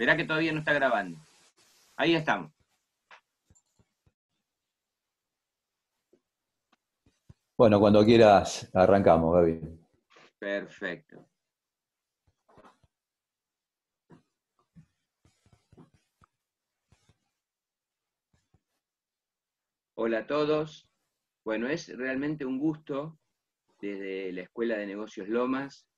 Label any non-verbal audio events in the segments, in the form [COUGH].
Esperá que todavía no está grabando. Ahí estamos. Bueno, cuando quieras arrancamos, Gaby. Perfecto. Hola a todos. Bueno, es realmente un gusto desde la Escuela de Negocios Lomas,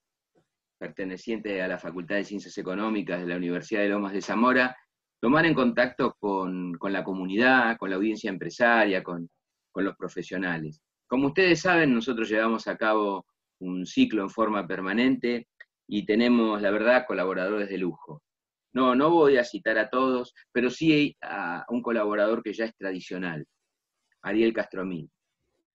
perteneciente a la Facultad de Ciencias Económicas de la Universidad de Lomas de Zamora, tomar en contacto con, la comunidad, con la audiencia empresaria, con, con los profesionales. Como ustedes saben, nosotros llevamos a cabo un ciclo en forma permanente y tenemos, la verdad, colaboradores de lujo. No, no voy a citar a todos, pero sí a un colaborador que ya es tradicional, Ariel Castromil.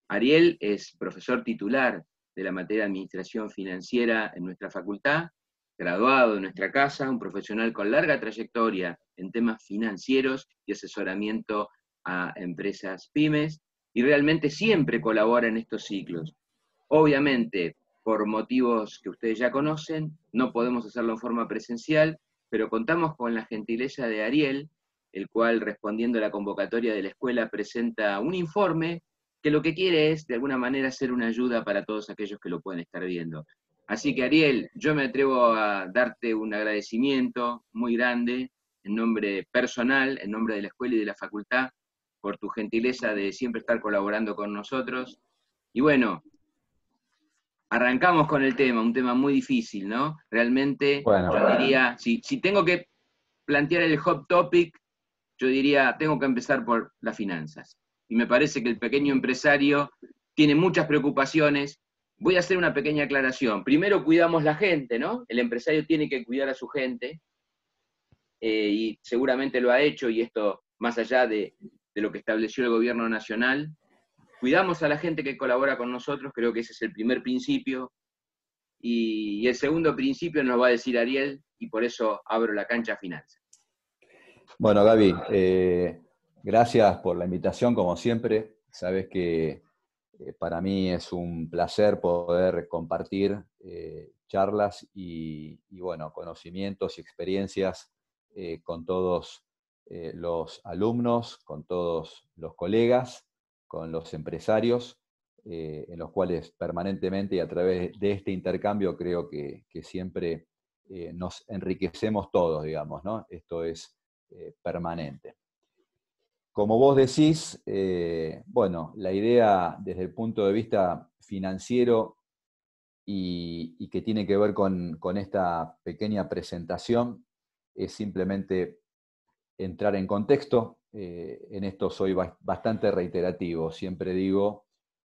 Ariel es profesor titular de la materia de Administración Financiera en nuestra facultad, graduado de nuestra casa, un profesional con larga trayectoria en temas financieros y asesoramiento a empresas pymes, y realmente siempre colabora en estos ciclos. Obviamente, por motivos que ustedes ya conocen, no podemos hacerlo en forma presencial, pero contamos con la gentileza de Ariel, el cual, respondiendo a la convocatoria de la escuela, presenta un informe que lo que quiere es, de alguna manera, ser una ayuda para todos aquellos que lo pueden estar viendo. Así que, Ariel, yo me atrevo a darte un agradecimiento muy grande en nombre personal, en nombre de la escuela y de la facultad, por tu gentileza de siempre estar colaborando con nosotros. Y bueno, arrancamos con el tema, un tema muy difícil, ¿no? Realmente, yo diría, si, si tengo que plantear el hot topic, yo diría, tengo que empezar por las finanzas. Y me parece que el pequeño empresario tiene muchas preocupaciones. Voy a hacer una pequeña aclaración. Primero cuidamos la gente, ¿no? El empresario tiene que cuidar a su gente, eh, y seguramente lo ha hecho, y esto más allá de, lo que estableció el gobierno nacional. Cuidamos a la gente que colabora con nosotros, creo que ese es el primer principio. Y, el segundo principio nos va a decir Ariel, y por eso abro la cancha a finanzas. Bueno, Gaby, eh, gracias por la invitación, como siempre. Sabes que eh, para mí es un placer poder compartir eh, charlas y, bueno, conocimientos y experiencias con todos los alumnos, con todos los colegas, con los empresarios, en los cuales permanentemente y a través de este intercambio creo que, siempre nos enriquecemos todos, digamos. Esto es eh, permanente. Como vos decís, eh, bueno, la idea desde el punto de vista financiero y, que tiene que ver con, esta pequeña presentación es simplemente entrar en contexto. Eh, en esto soy bastante reiterativo. Siempre digo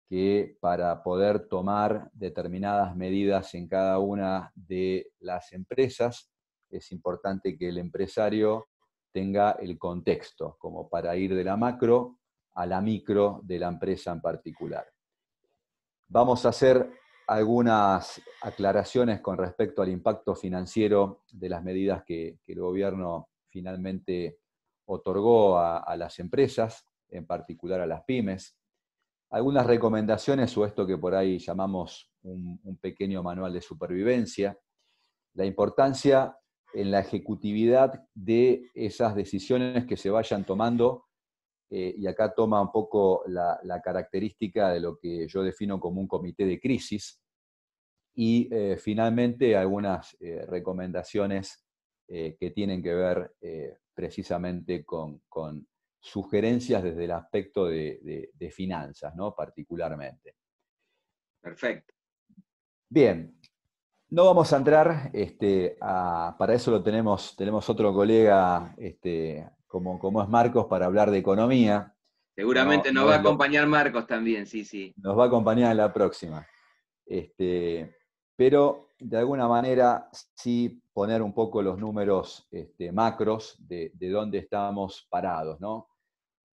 que para poder tomar determinadas medidas en cada una de las empresas, es importante que el empresario tenga el contexto, como para ir de la macro a la micro de la empresa en particular. Vamos a hacer algunas aclaraciones con respecto al impacto financiero de las medidas que, el gobierno finalmente otorgó a, las empresas, en particular a las pymes. Algunas recomendaciones o esto que por ahí llamamos un, un pequeño manual de supervivencia. La importancia en la ejecutividad de esas decisiones que se vayan tomando, eh, y acá toma un poco la, característica de lo que yo defino como un comité de crisis, y eh, finalmente algunas eh, recomendaciones que tienen que ver precisamente con, sugerencias desde el aspecto de, de finanzas, ¿no? particularmente. Perfecto. Bien, no vamos a entrar, este, para eso lo tenemos, tenemos otro colega este, como, como es Marcos para hablar de economía. Seguramente nos va a acompañar Marcos también, sí, sí. Nos va a acompañar en la próxima. Este, pero de alguna manera sí poner un poco los números este, macros de, dónde estamos parados, ¿no?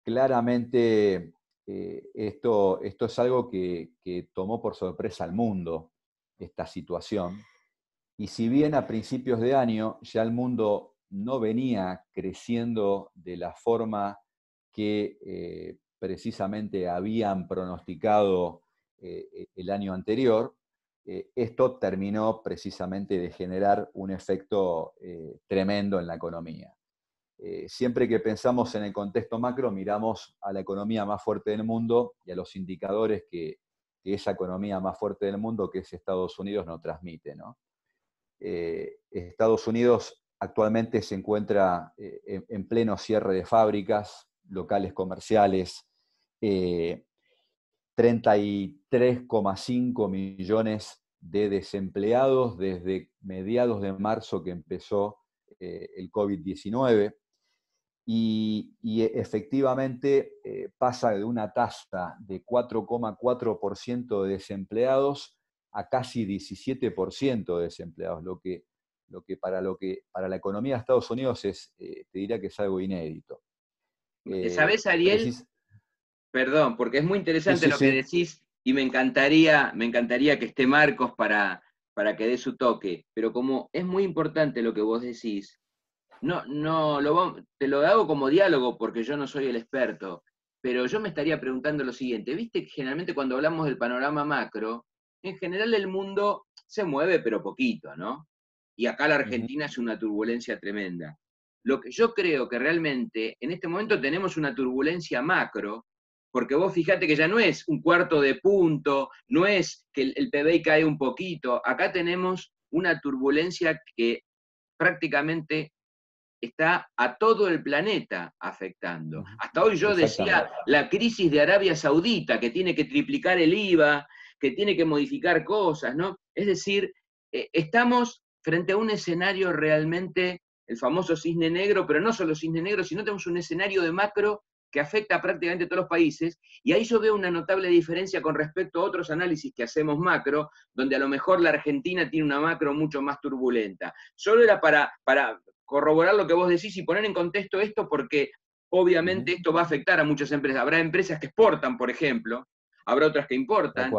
Claramente eh, esto, esto es algo que, que tomó por sorpresa al mundo esta situación. Y si bien a principios de año ya el mundo no venía creciendo de la forma que eh, precisamente habían pronosticado eh, el año anterior, eh, esto terminó precisamente de generar un efecto tremendo en la economía. Siempre que pensamos en el contexto macro, miramos a la economía más fuerte del mundo y a los indicadores que, esa economía más fuerte del mundo, que es Estados Unidos, nos transmite. Estados Unidos actualmente se encuentra en, pleno cierre de fábricas, locales comerciales, 33,5 millones de desempleados desde mediados de marzo que empezó eh, el COVID-19 y, efectivamente eh, pasa de una tasa de 4,4% de desempleados a casi 17% de desempleados, lo que, lo que, para, lo que para la economía de Estados Unidos es, eh, te diría que es algo inédito. ¿Sabes, Ariel? Perdón, porque es muy interesante lo que decís y me encantaría, me encantaría que esté Marcos para, para que dé su toque, pero como es muy importante lo que vos decís, no, no, lo, te lo hago como diálogo porque yo no soy el experto, pero yo me estaría preguntando lo siguiente, viste que generalmente cuando hablamos del panorama macro, en general el mundo se mueve pero poquito, ¿no? Y acá la Argentina es una turbulencia tremenda. Lo que yo creo que realmente en este momento tenemos una turbulencia macro porque vos fijate que ya no es un cuarto de punto, no es que el, PBI cae un poquito, acá tenemos una turbulencia que prácticamente está a todo el planeta afectando. Hasta hoy yo decía la crisis de Arabia Saudita, que tiene que triplicar el IVA, que tiene que modificar cosas, ¿no? Es decir, eh, estamos frente a un escenario realmente, el famoso cisne negro, pero no solo cisne negro, sino tenemos un escenario de macro que afecta a prácticamente a todos los países, y ahí yo veo una notable diferencia con respecto a otros análisis que hacemos macro, donde a lo mejor la Argentina tiene una macro mucho más turbulenta. Solo era para, para corroborar lo que vos decís y poner en contexto esto, porque obviamente esto va a afectar a muchas empresas. Habrá empresas que exportan, por ejemplo, habrá otras que importan,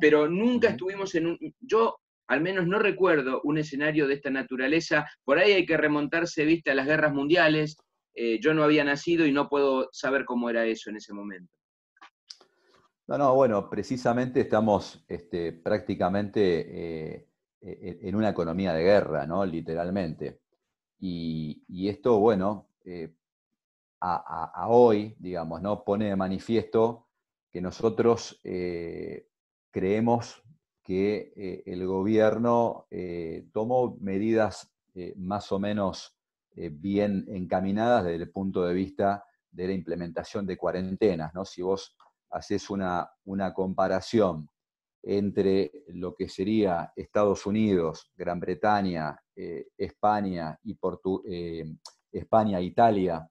pero nunca estuvimos en un... Yo al menos no recuerdo un escenario de esta naturaleza. Por ahí hay que remontarse, viste, a las guerras mundiales, eh, yo no había nacido y no puedo saber cómo era eso en ese momento. No, no, bueno, precisamente estamos este, prácticamente eh, en una economía de guerra, ¿no? Literalmente. Y, esto, bueno, eh, a, hoy, digamos, ¿no? Pone de manifiesto que nosotros creemos que el gobierno tomó medidas más o menos eh, bien encaminadas desde el punto de vista de la implementación de cuarentenas. ¿no? Si vos haces una, una comparación entre lo que sería Estados Unidos, Gran Bretaña, eh, España, y eh, España, Italia,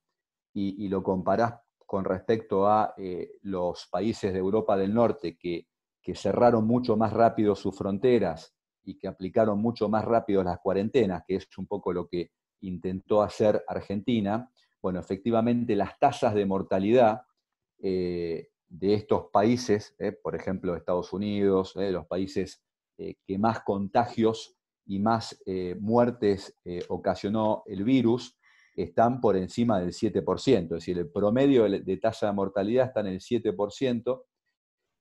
y, lo comparás con respecto a los países de Europa del Norte que, cerraron mucho más rápido sus fronteras y que aplicaron mucho más rápido las cuarentenas, que es un poco lo que intentó hacer Argentina, bueno, efectivamente las tasas de mortalidad eh, de estos países, eh, por ejemplo Estados Unidos, eh, los países que más contagios y más muertes ocasionó el virus, están por encima del 7%, es decir, el promedio de tasa de mortalidad está en el 7%,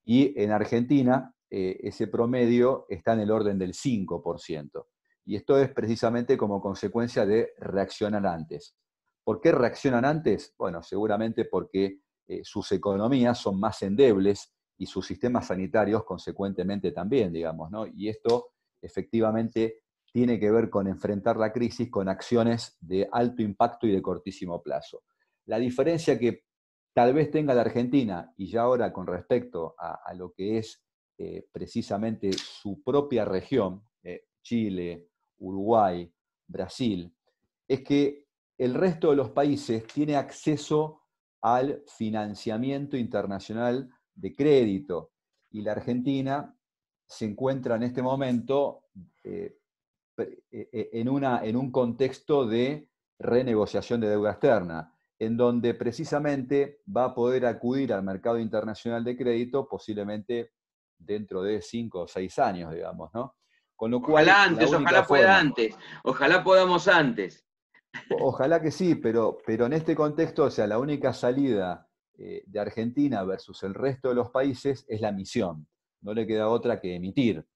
y en Argentina ese promedio está en el orden del 5%. Y esto es precisamente como consecuencia de reaccionar antes. ¿Por qué reaccionan antes? Bueno, seguramente porque eh, sus economías son más endebles y sus sistemas sanitarios consecuentemente también, digamos, ¿no? Y esto efectivamente tiene que ver con enfrentar la crisis con acciones de alto impacto y de cortísimo plazo. La diferencia que tal vez tenga la Argentina, y ya ahora con respecto a, lo que es eh, precisamente su propia región, eh, Chile, Uruguay, Brasil, es que el resto de los países tiene acceso al financiamiento internacional de crédito y la Argentina se encuentra en este momento eh, en, una, en un contexto de renegociación de deuda externa, en donde precisamente va a poder acudir al mercado internacional de crédito posiblemente dentro de cinco o seis años, digamos, ¿no? ojalá antes, ojalá pueda antes, ojalá podamos antes. Ojalá que sí, pero, pero en este contexto, o sea, la única salida eh, de Argentina versus el resto de los países es la misión. No le queda otra que emitir.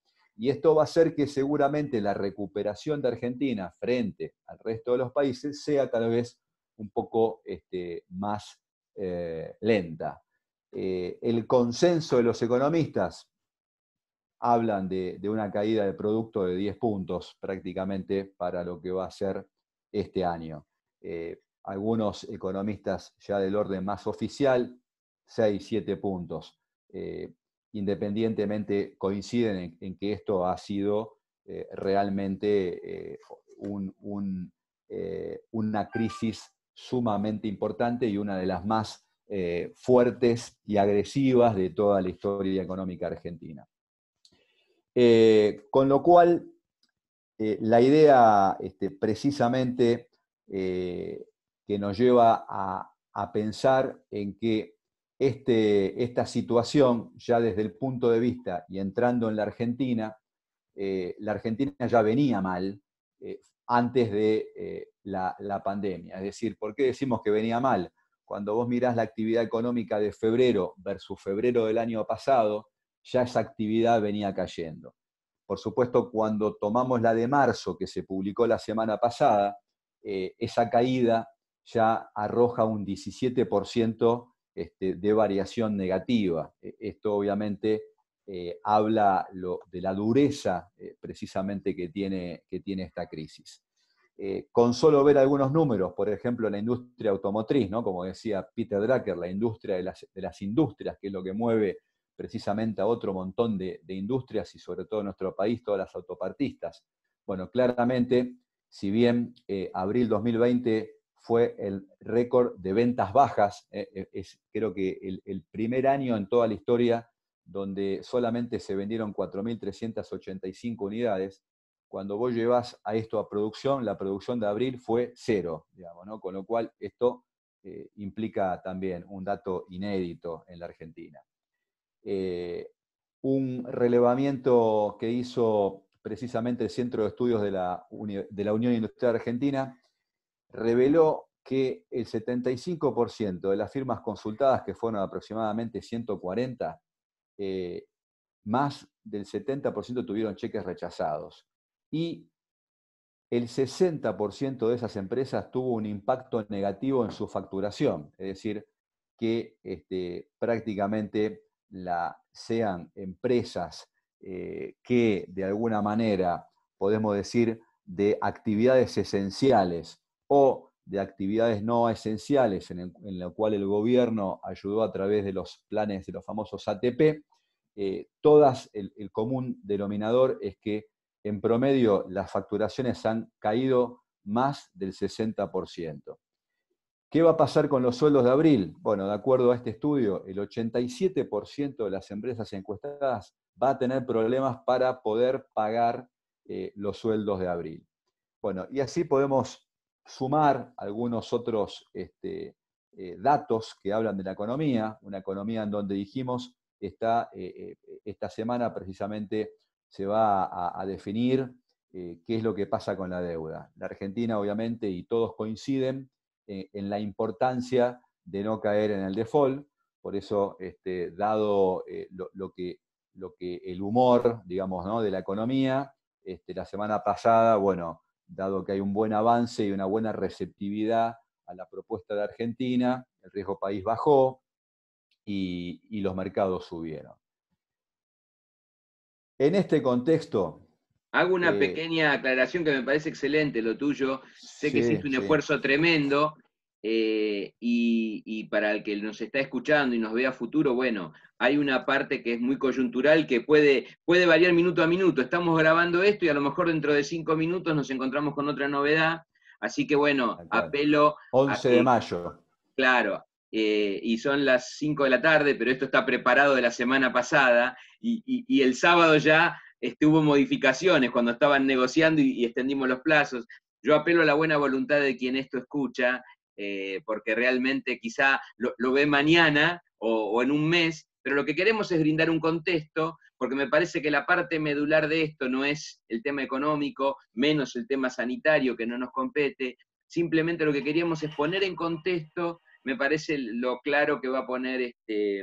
Y esto va a hacer que seguramente la recuperación de Argentina frente al resto de los países sea tal vez un poco este, más eh, lenta. Eh, el consenso de los economistas hablan de, una caída de producto de 10 puntos prácticamente para lo que va a ser este año. Eh, algunos economistas ya del orden más oficial, 6, 7 puntos. Independientemente coinciden en, que esto ha sido eh, realmente una crisis sumamente importante y una de las más fuertes y agresivas de toda la historia económica argentina. con lo cual, la idea este, precisamente que nos lleva a, pensar en que este, esta situación, ya desde el punto de vista y entrando en la Argentina, eh, la Argentina ya venía mal eh, antes de eh, la, la, pandemia. Es decir, ¿por qué decimos que venía mal? Cuando vos mirás la actividad económica de febrero versus febrero del año pasado, ya esa actividad venía cayendo. Por supuesto, cuando tomamos la de marzo, que se publicó la semana pasada, esa caída ya arroja un 17% este, de variación negativa. E, esto obviamente eh, habla de la dureza eh, precisamente que tiene, que tiene esta crisis. Eh, con solo ver algunos números, por ejemplo, la industria automotriz, ¿no? como decía Peter Drucker, la industria de las, industrias, que es lo que mueve precisamente a otro montón de, de industrias y sobre todo en nuestro país, todas las autopartistas. Bueno, claramente, si bien abril 2020 fue el récord de ventas bajas. Eh, eh, es creo que el, primer año en toda la historia donde solamente se vendieron 4.385 unidades. Cuando vos llevas a esto a producción, la producción de abril fue cero, digamos, ¿no? con lo cual esto eh, implica también un dato inédito en la Argentina. un relevamiento que hizo precisamente el Centro de Estudios de la, de la Unión Industrial Argentina reveló que el 75% de las firmas consultadas, que fueron aproximadamente 140, eh, más del 70% tuvieron cheques rechazados. Y el 60% de esas empresas tuvo un impacto negativo en su facturación, es decir, que este, prácticamente la, sean empresas eh, que de alguna manera, podemos decir, de actividades esenciales o de actividades no esenciales en, la cual el gobierno ayudó a través de los planes de los famosos ATP, eh, todas, el, común denominador es que en promedio las facturaciones han caído más del 60%. ¿Qué va a pasar con los sueldos de abril? Bueno, de acuerdo a este estudio, el 87% de las empresas encuestadas va a tener problemas para poder pagar eh, los sueldos de abril. Bueno, y así podemos sumar algunos otros este, eh, datos que hablan de la economía, una economía en donde dijimos está, eh, eh, esta semana precisamente se va a, definir qué es lo que pasa con la deuda. La Argentina, obviamente, y todos coinciden en la importancia de no caer en el default, por eso, este, dado lo, que, lo, que, el humor, digamos, ¿no? de la economía, este, la semana pasada, bueno, dado que hay un buen avance y una buena receptividad a la propuesta de Argentina, el riesgo país bajó y, los mercados subieron. En este contexto... Hago una eh, pequeña aclaración que me parece excelente lo tuyo. Sé que existe un esfuerzo tremendo eh, y, para el que nos está escuchando y nos vea futuro, bueno, hay una parte que es muy coyuntural que puede, puede variar minuto a minuto. Estamos grabando esto y a lo mejor dentro de cinco minutos nos encontramos con otra novedad. Así que bueno, apelo. 11 de mayo. Claro, eh, y son las 5 de la tarde, pero esto está preparado de la semana pasada y, el sábado ya este, hubo modificaciones cuando estaban negociando y, extendimos los plazos. Yo apelo a la buena voluntad de quien esto escucha eh, porque realmente quizá lo, ve mañana o, en un mes, pero lo que queremos es brindar un contexto, porque me parece que la parte medular de esto no es el tema económico, menos el tema sanitario que no nos compete, simplemente lo que queríamos es poner en contexto, me parece lo claro que va a poner este,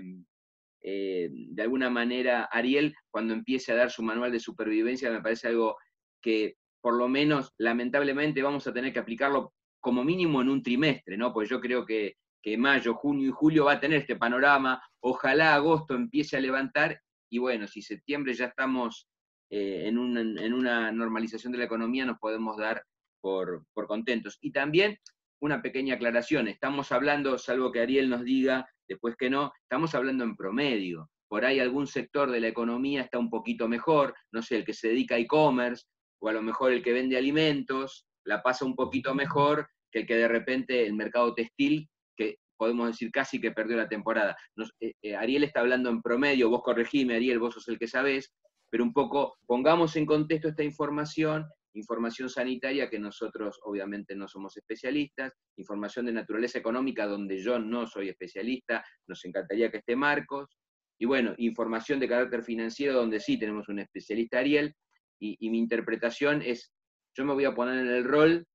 eh, de alguna manera, Ariel, cuando empiece a dar su manual de supervivencia, me parece algo que por lo menos, lamentablemente, vamos a tener que aplicarlo como mínimo en un trimestre, ¿no? Porque yo creo que, que mayo, junio y julio va a tener este panorama, ojalá agosto empiece a levantar, y bueno, si septiembre ya estamos eh, en, una, normalización de la economía, nos podemos dar por, por contentos. Y también una pequeña aclaración, estamos hablando, salvo que Ariel nos diga después que no, estamos hablando en promedio. Por ahí algún sector de la economía está un poquito mejor, no sé, el que se dedica a e-commerce, o a lo mejor el que vende alimentos, la pasa un poquito mejor que de repente el mercado textil, que podemos decir casi que perdió la temporada. Eh, eh, Ariel está hablando en promedio, vos corregime, Ariel, vos sos el que sabés, pero un poco pongamos en contexto esta información información sanitaria que nosotros obviamente no somos especialistas, información de naturaleza económica donde yo no soy especialista, nos encantaría que esté Marcos, y bueno, información de carácter financiero donde sí tenemos un especialista Ariel, y, mi interpretación es, yo me voy a poner en el rol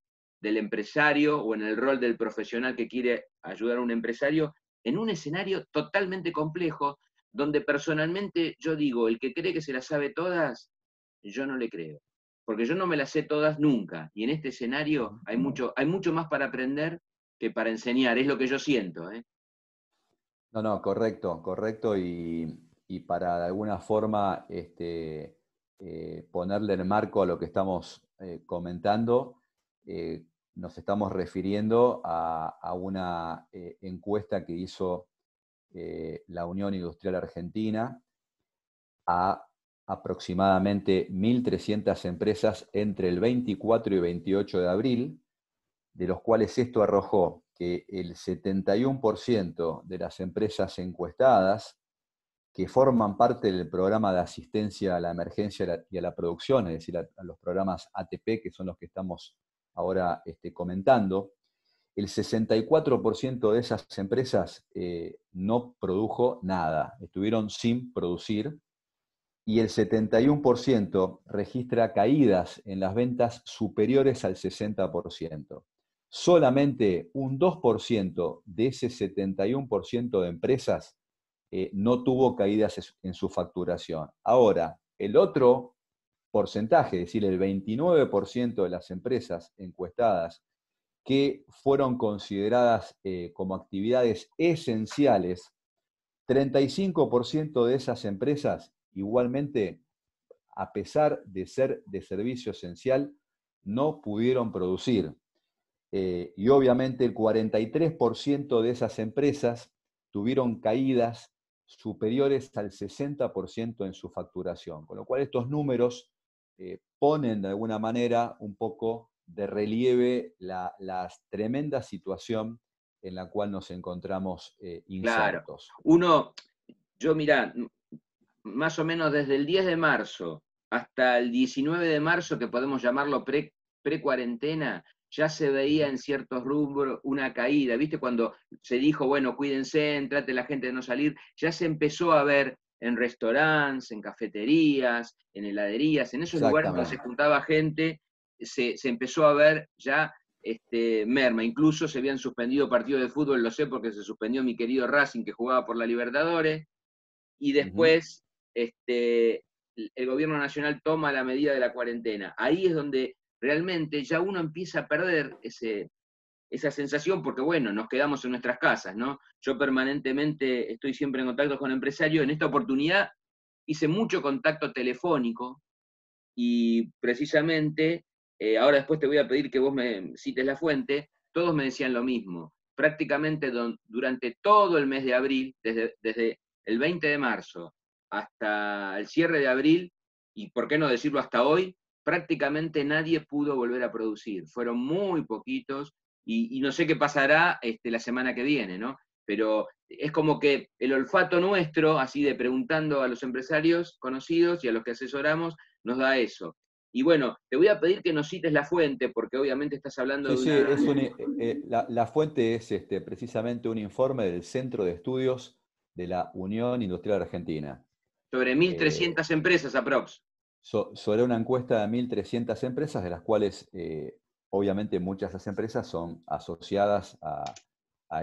del empresario o en el rol del profesional que quiere ayudar a un empresario en un escenario totalmente complejo, donde personalmente yo digo, el que cree que se las sabe todas, yo no le creo porque yo no me las sé todas nunca, y en este escenario hay mucho, hay mucho más para aprender que para enseñar, es lo que yo siento. ¿eh? No, no, correcto, correcto, y, para de alguna forma este, eh, ponerle en marco a lo que estamos eh, comentando, nos estamos refiriendo a, una encuesta que hizo la Unión Industrial Argentina a aproximadamente 1.300 empresas entre el 24 y 28 de abril, de los cuales esto arrojó que el 71% de las empresas encuestadas que forman parte del programa de asistencia a la emergencia y a la producción, es decir, a, los programas ATP, que son los que estamos ahora este, comentando, el 64% de esas empresas eh, no produjo nada, estuvieron sin producir, y el 71% registra caídas en las ventas superiores al 60%. Solamente un 2% de ese 71% de empresas eh, no tuvo caídas en su facturación. Ahora, el otro porcentaje, es decir, el 29% de las empresas encuestadas que fueron consideradas eh, como actividades esenciales, 35% de esas empresas igualmente, a pesar de ser de servicio esencial, no pudieron producir. Eh, y obviamente el 43% de esas empresas tuvieron caídas superiores al 60% en su facturación. Con lo cual estos números eh, ponen de alguna manera un poco de relieve la, tremenda situación en la cual nos encontramos eh, insertos. Uno, yo mira, más o menos desde el 10 de marzo hasta el 19 de marzo, que podemos llamarlo pre-cuarentena, ya se veía en ciertos rubros una caída. ¿Viste? Cuando se dijo, bueno, cuídense, trate la gente de no salir, ya se empezó a ver en restaurantes, en cafeterías, en heladerías, en esos lugares donde se juntaba gente, se, empezó a ver ya este, merma. Incluso se habían suspendido partidos de fútbol, lo sé porque se suspendió mi querido Racing que jugaba por la Libertadores, y después este, el gobierno nacional toma la medida de la cuarentena. Ahí es donde realmente ya uno empieza a perder ese, esa sensación, porque bueno, nos quedamos en nuestras casas, ¿no? Yo permanentemente estoy siempre en contacto con empresarios. En esta oportunidad hice mucho contacto telefónico y precisamente, eh, ahora después te voy a pedir que vos me cites la fuente, todos me decían lo mismo. Prácticamente durante todo el mes de abril, desde, desde el 20 de marzo hasta el cierre de abril, y por qué no decirlo hasta hoy, prácticamente nadie pudo volver a producir. Fueron muy poquitos, y, no sé qué pasará este, la semana que viene, ¿no? Pero es como que el olfato nuestro, así de preguntando a los empresarios conocidos y a los que asesoramos, nos da eso. Y bueno, te voy a pedir que nos cites la fuente, porque obviamente estás hablando de una... Sí, [LAUGHS] eh, eh, la, fuente es este, precisamente un informe del Centro de Estudios de la Unión Industrial Argentina. Sobre 1.300 eh, empresas aprox. sobre una encuesta de 1.300 empresas, de las cuales eh, obviamente muchas de esas empresas son asociadas a,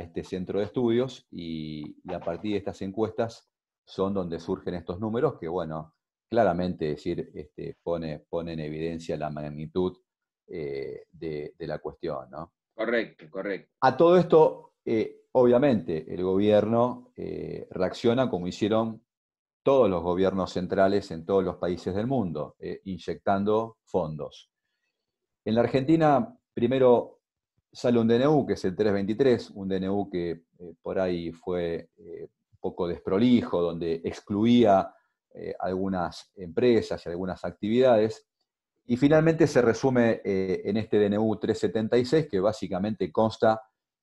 este centro de estudios y, a partir de estas encuestas son donde surgen estos números que, bueno, claramente decir, este, pone, pone en evidencia la magnitud eh, de, la cuestión. ¿no? Correcto, correcto. A todo esto, eh, obviamente, el gobierno eh, reacciona como hicieron todos los gobiernos centrales en todos los países del mundo, inyectando fondos. En la Argentina, primero sale un DNU, que es el 323, un DNU que por ahí fue un poco desprolijo, donde excluía eh, algunas empresas y algunas actividades. Y finalmente se resume eh, en este DNU 376, que básicamente consta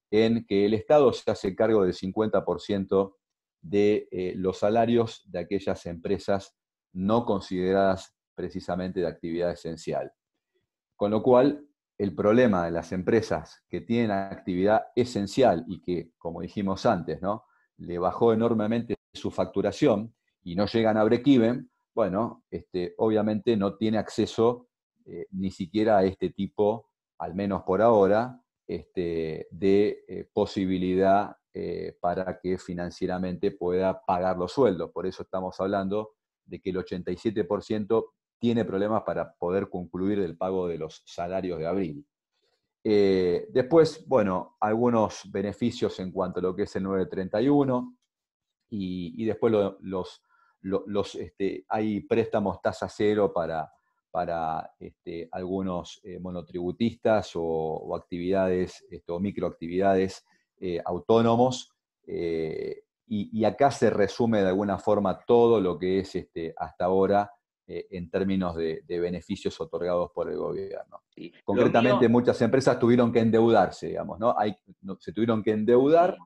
en que el Estado se hace cargo del 50% de eh, los salarios de aquellas empresas no consideradas precisamente de actividad esencial. Con lo cual, el problema de las empresas que tienen actividad esencial y que, como dijimos antes, ¿no? le bajó enormemente su facturación, y no llegan a break-even, bueno, este, obviamente no tiene acceso eh, ni siquiera a este tipo, al menos por ahora, este, de eh, posibilidad eh, para que financieramente pueda pagar los sueldos. Por eso estamos hablando de que el 87% tiene problemas para poder concluir el pago de los salarios de abril. después, bueno, algunos beneficios en cuanto a lo que es el 931 y, y después los, este, hay préstamos tasa cero para, para este, algunos eh, monotributistas o, actividades este, o microactividades eh, autónomos. Eh, y, acá se resume de alguna forma todo lo que es este, hasta ahora en términos de, beneficios otorgados por el gobierno. Concretamente, muchas empresas tuvieron que endeudarse, digamos, ¿no? Hay, se tuvieron que endeudar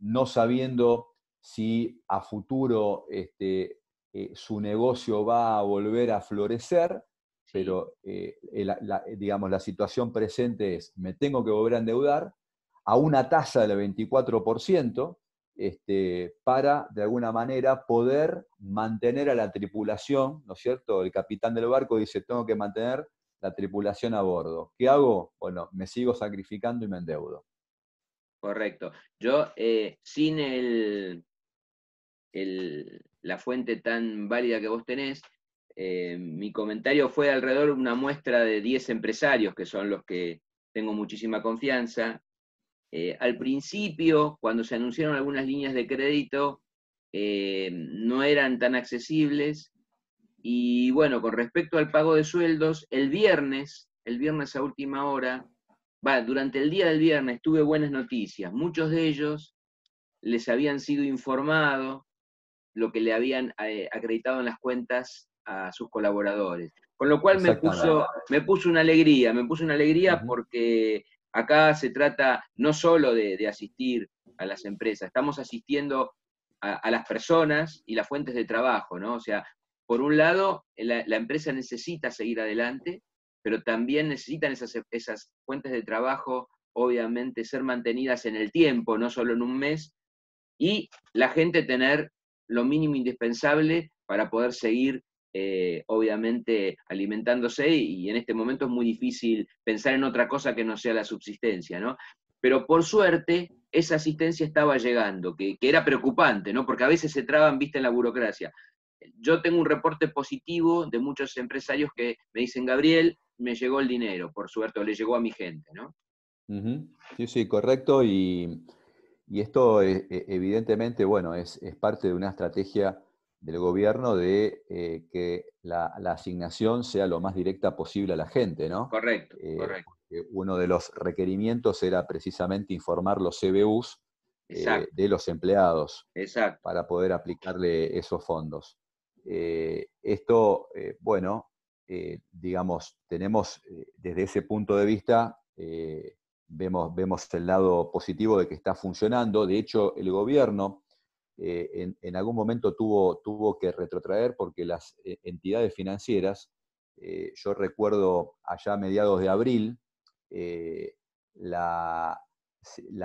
no sabiendo si a futuro este, eh, su negocio va a volver a florecer, pero eh, la, digamos, la situación presente es, me tengo que volver a endeudar a una tasa del 24%, este, para, de alguna manera, poder mantener a la tripulación, ¿no es cierto? El capitán del barco dice, tengo que mantener la tripulación a bordo. ¿Qué hago? Bueno, me sigo sacrificando y me endeudo. Correcto. Yo, eh, sin el, la fuente tan válida que vos tenés, eh, mi comentario fue alrededor de una muestra de 10 empresarios, que son los que tengo muchísima confianza. Eh, al principio, cuando se anunciaron algunas líneas de crédito, eh, no eran tan accesibles. Y bueno, con respecto al pago de sueldos, el viernes, el viernes a última hora, va, durante el día del viernes tuve buenas noticias. Muchos de ellos les habían sido informados lo que le habían eh, acreditado en las cuentas a sus colaboradores. Con lo cual me puso, me puso una alegría, me puso una alegría porque acá se trata no solo de, asistir a las empresas, estamos asistiendo a, las personas y las fuentes de trabajo, ¿no? O sea, por un lado, la, empresa necesita seguir adelante, pero también necesitan esas, esas fuentes de trabajo, obviamente, ser mantenidas en el tiempo, no solo en un mes, y la gente tener lo mínimo indispensable para poder seguir, eh, obviamente, alimentándose y, en este momento es muy difícil pensar en otra cosa que no sea la subsistencia, ¿no? Pero por suerte, esa asistencia estaba llegando, que, era preocupante, ¿no? Porque a veces se traban, viste, en la burocracia. Yo tengo un reporte positivo de muchos empresarios que me dicen, Gabriel, me llegó el dinero, por suerte, le llegó a mi gente, ¿no? Sí, sí, correcto. Y y esto eh, eh, evidentemente, bueno, es, parte de una estrategia del gobierno de eh, que la, asignación sea lo más directa posible a la gente, ¿no? Correcto, correcto. Uno de los requerimientos era precisamente informar los CBUs de los empleados para poder aplicarle esos fondos. esto, bueno, digamos, tenemos desde ese punto de vista vemos, vemos el lado positivo de que está funcionando. De hecho, el gobierno eh, en, algún momento tuvo, tuvo que retrotraer porque las eh, entidades financieras, eh, yo recuerdo allá a mediados de abril, la,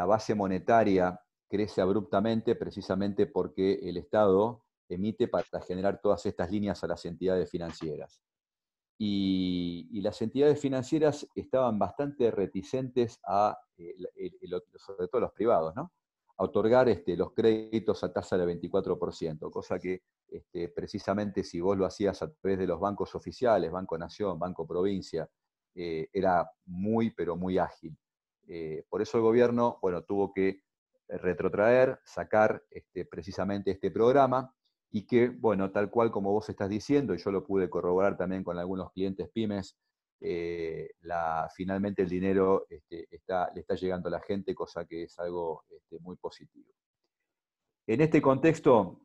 base monetaria crece abruptamente precisamente porque el Estado emite para generar todas estas líneas a las entidades financieras y, las entidades financieras estaban bastante reticentes a, sobre todo los privados, ¿no? Otorgar este, los créditos a tasa de 24%, cosa que este, precisamente si vos lo hacías a través de los bancos oficiales, Banco Nación, Banco Provincia, eh, era muy, pero muy ágil. Eh, por eso el gobierno, bueno, tuvo que retrotraer, sacar este, precisamente este programa y que, bueno, tal cual como vos estás diciendo, y yo lo pude corroborar también con algunos clientes pymes, eh, finalmente el dinero este, le está llegando a la gente, cosa que es algo este, muy positivo. En este contexto,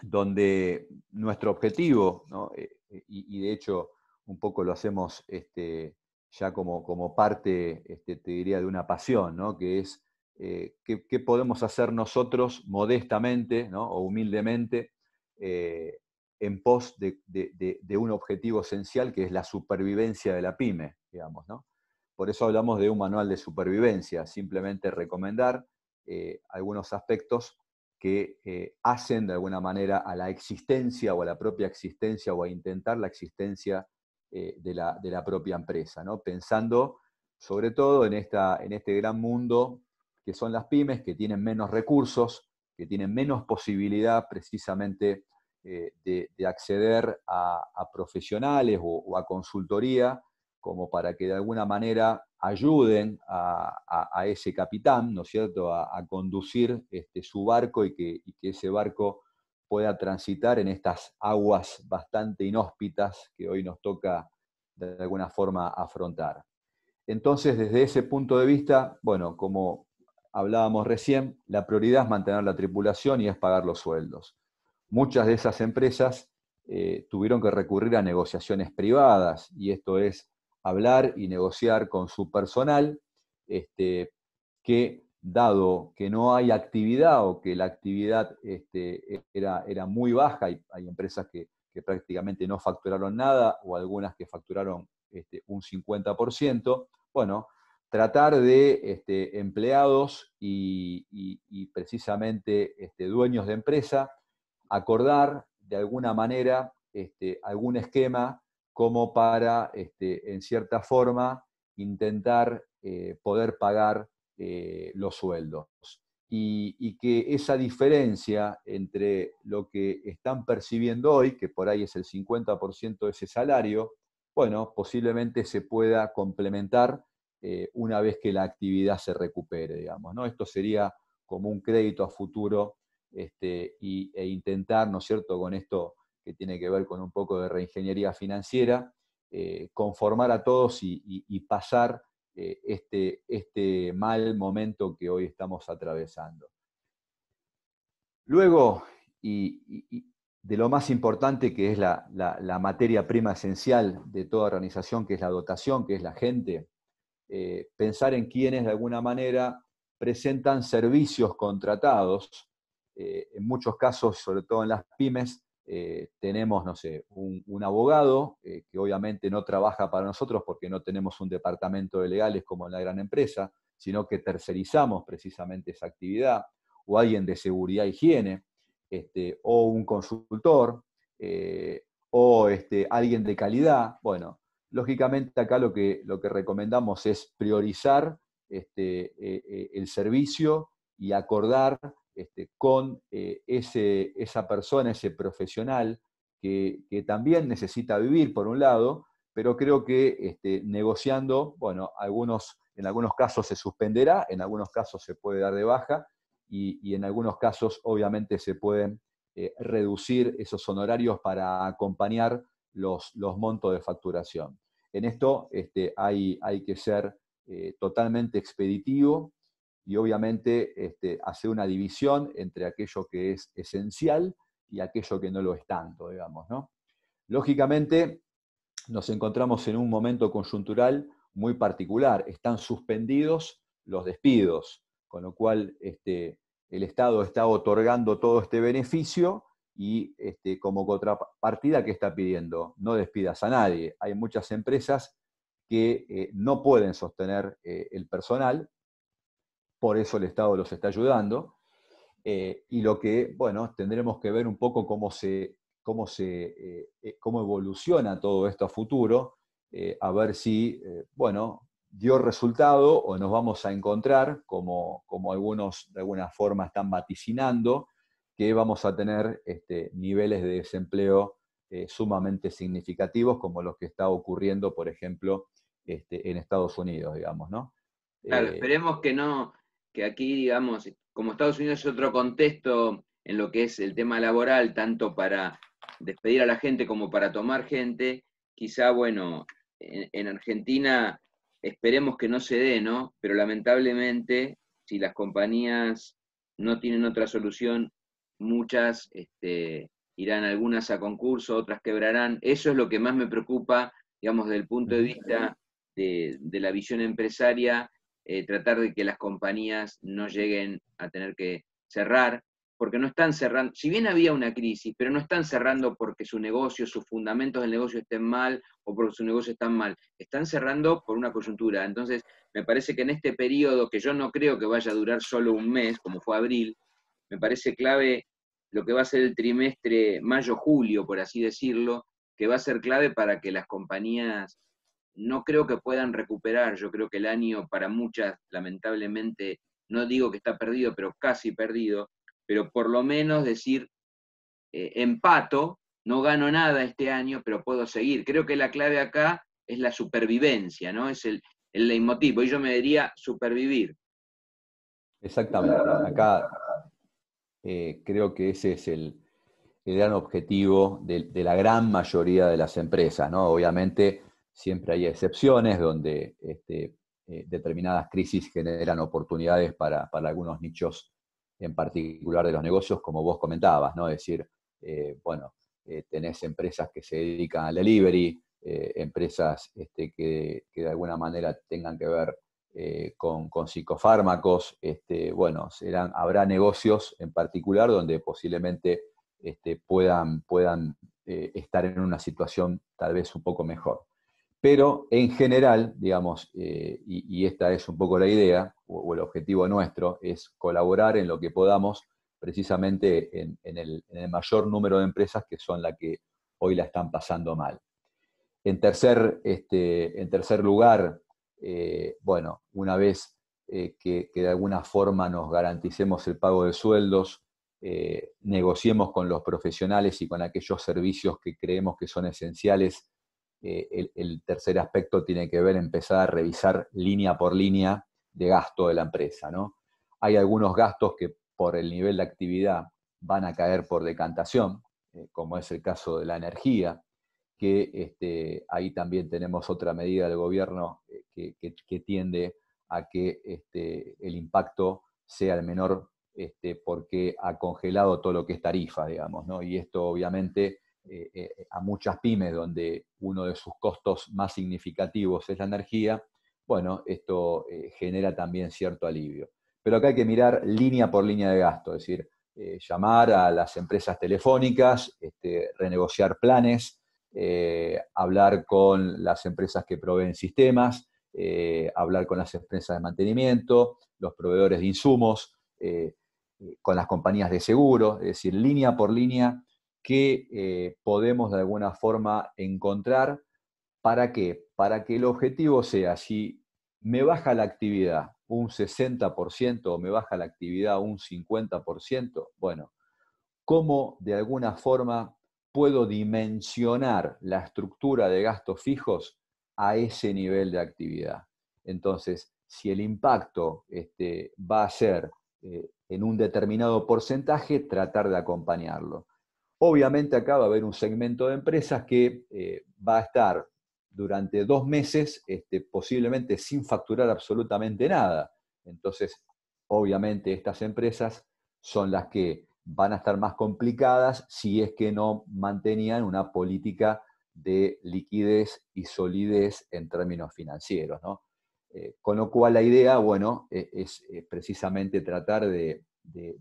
donde nuestro objetivo, eh, eh, y, de hecho un poco lo hacemos este, ya como, como parte, te diría, de una pasión, que es qué, podemos hacer nosotros modestamente o humildemente en pos de, un objetivo esencial que es la supervivencia de la pyme, digamos, ¿no? Por eso hablamos de un manual de supervivencia, simplemente recomendar eh, algunos aspectos que eh, hacen de alguna manera a la existencia o a la propia existencia o a intentar la existencia eh, de, la, propia empresa, ¿no? pensando sobre todo en, esta, en este gran mundo que son las pymes, que tienen menos recursos, que tienen menos posibilidad precisamente eh, de, acceder a, profesionales o, a consultoría como para que de alguna manera ayuden a, ese capitán, ¿no es cierto?, a, conducir este, su barco y que, ese barco pueda transitar en estas aguas bastante inhóspitas que hoy nos toca de alguna forma afrontar. Entonces, desde ese punto de vista, bueno, como hablábamos recién, la prioridad es mantener la tripulación y es pagar los sueldos muchas de esas empresas eh, tuvieron que recurrir a negociaciones privadas, y esto es hablar y negociar con su personal, este, que dado que no hay actividad o que la actividad este, era, era, muy baja, hay, hay empresas que, prácticamente no facturaron nada o algunas que facturaron este, un 50%, bueno, tratar de empleados y, y precisamente dueños de empresa acordar de alguna manera este, algún esquema como para, este, en cierta forma, intentar eh, poder pagar eh, los sueldos. Y, que esa diferencia entre lo que están percibiendo hoy, que por ahí es el 50% de ese salario, bueno, posiblemente se pueda complementar eh, una vez que la actividad se recupere, digamos. ¿no? Esto sería como un crédito a futuro este, e intentar, ¿no es cierto?, con esto que tiene que ver con un poco de reingeniería financiera, eh, conformar a todos y, pasar eh, este, este mal momento que hoy estamos atravesando. Luego, y, de lo más importante que es la, materia prima esencial de toda organización, que es la dotación, que es la gente, eh, pensar en quienes de alguna manera presentan servicios contratados eh, en muchos casos, sobre todo en las pymes, eh, tenemos, no sé, un, abogado eh, que obviamente no trabaja para nosotros porque no tenemos un departamento de legales como en la gran empresa, sino que tercerizamos precisamente esa actividad, o alguien de seguridad e higiene, este, o un consultor, o este, alguien de calidad. Bueno, lógicamente acá lo que, lo que recomendamos es priorizar este, el servicio y acordar este, con eh, ese, esa persona, ese profesional que, también necesita vivir, por un lado, pero creo que este, negociando, bueno, algunos, en algunos casos se suspenderá, en algunos casos se puede dar de baja y, en algunos casos obviamente se pueden eh, reducir esos honorarios para acompañar los, los montos de facturación. En esto este, hay, hay que ser eh, totalmente expeditivo, y obviamente este, hacer una división entre aquello que es esencial y aquello que no lo es tanto, digamos. ¿no? Lógicamente, nos encontramos en un momento coyuntural muy particular. Están suspendidos los despidos, con lo cual este, el Estado está otorgando todo este beneficio y este, como contrapartida, ¿qué está pidiendo? No despidas a nadie. Hay muchas empresas que eh, no pueden sostener eh, el personal por eso el Estado los está ayudando. Eh, y lo que, bueno, tendremos que ver un poco cómo, se, cómo, se, eh, eh, cómo evoluciona todo esto a futuro, a ver si, bueno, dio resultado o nos vamos a encontrar, como, como algunos de alguna forma están vaticinando, que vamos a tener este, niveles de desempleo sumamente significativos, como los que está ocurriendo, por ejemplo, este, en Estados Unidos, digamos, ¿no? Claro, esperemos que no, que aquí, digamos, como Estados Unidos es otro contexto en lo que es el tema laboral, tanto para despedir a la gente como para tomar gente, quizá, bueno, en, Argentina esperemos que no se dé, ¿no? Pero lamentablemente, si las compañías no tienen otra solución, muchas este, irán algunas a concurso, otras quebrarán. Eso es lo que más me preocupa, digamos, desde el punto de vista de, la visión empresaria, eh, tratar de que las compañías no lleguen a tener que cerrar, porque no están cerrando, si bien había una crisis, pero no están cerrando porque su negocio, sus fundamentos del negocio estén mal o porque su negocio está mal, están cerrando por una coyuntura. Entonces, me parece que en este periodo, que yo no creo que vaya a durar solo un mes, como fue abril, me parece clave lo que va a ser el trimestre mayo-julio, por así decirlo, que va a ser clave para que las compañías no creo que puedan recuperar. Yo creo que el año para muchas, lamentablemente, no digo que está perdido, pero casi perdido pero por lo menos decir, eh, empato, no gano nada este año, pero puedo seguir. Creo que la clave acá es la supervivencia, ¿no? Es el, el leitmotiv. Y yo me diría supervivir. Exactamente. Acá eh, creo que ese es el, gran objetivo de, la gran mayoría de las empresas, ¿no? Obviamente siempre hay excepciones donde este, eh, determinadas crisis generan oportunidades para, algunos nichos en particular de los negocios, como vos comentabas, ¿no? Es decir, eh, bueno, eh, tenés empresas que se dedican al delivery, empresas este, que, de alguna manera tengan que ver con, psicofármacos, este, bueno, habrá negocios en particular donde posiblemente puedan estar en una situación tal vez un poco mejor. Pero en general, digamos, eh, y, esta es un poco la idea, o, el objetivo nuestro, es colaborar en lo que podamos precisamente en, el, mayor número de empresas que son las que hoy la están pasando mal. En tercer, este, lugar, eh, bueno, una vez eh, que, de alguna forma nos garanticemos el pago de sueldos, negociemos con los profesionales y con aquellos servicios que creemos que son esenciales eh, el, tercer aspecto tiene que ver empezar a revisar línea por línea de gasto de la empresa. ¿no? Hay algunos gastos que por el nivel de actividad van a caer por decantación, eh, como es el caso de la energía, que este, ahí también tenemos otra medida del gobierno eh, que, tiende a que este, el impacto sea el menor este, porque ha congelado todo lo que es tarifa, digamos, ¿no? Y esto obviamente eh, eh, a muchas pymes donde uno de sus costos más significativos es la energía, bueno, esto eh, genera también cierto alivio. Pero acá hay que mirar línea por línea de gasto, es decir, llamar a las empresas telefónicas, este, renegociar planes, hablar con las empresas que proveen sistemas, hablar con las empresas de mantenimiento, los proveedores de insumos, con las compañías de seguro, es decir, línea por línea que eh, podemos de alguna forma encontrar. ¿Para qué? Para que el objetivo sea, si me baja la actividad un 60% o me baja la actividad un 50%, bueno, ¿cómo de alguna forma puedo dimensionar la estructura de gastos fijos a ese nivel de actividad? Entonces, si el impacto este, va a ser eh, en un determinado porcentaje, tratar de acompañarlo. Obviamente acá va a haber un segmento de empresas que eh, va a estar durante dos meses este, posiblemente sin facturar absolutamente nada. Entonces, obviamente estas empresas son las que van a estar más complicadas si es que no mantenían una política de liquidez y solidez en términos financieros. Eh, con lo cual la idea, bueno, e, es, precisamente tratar de,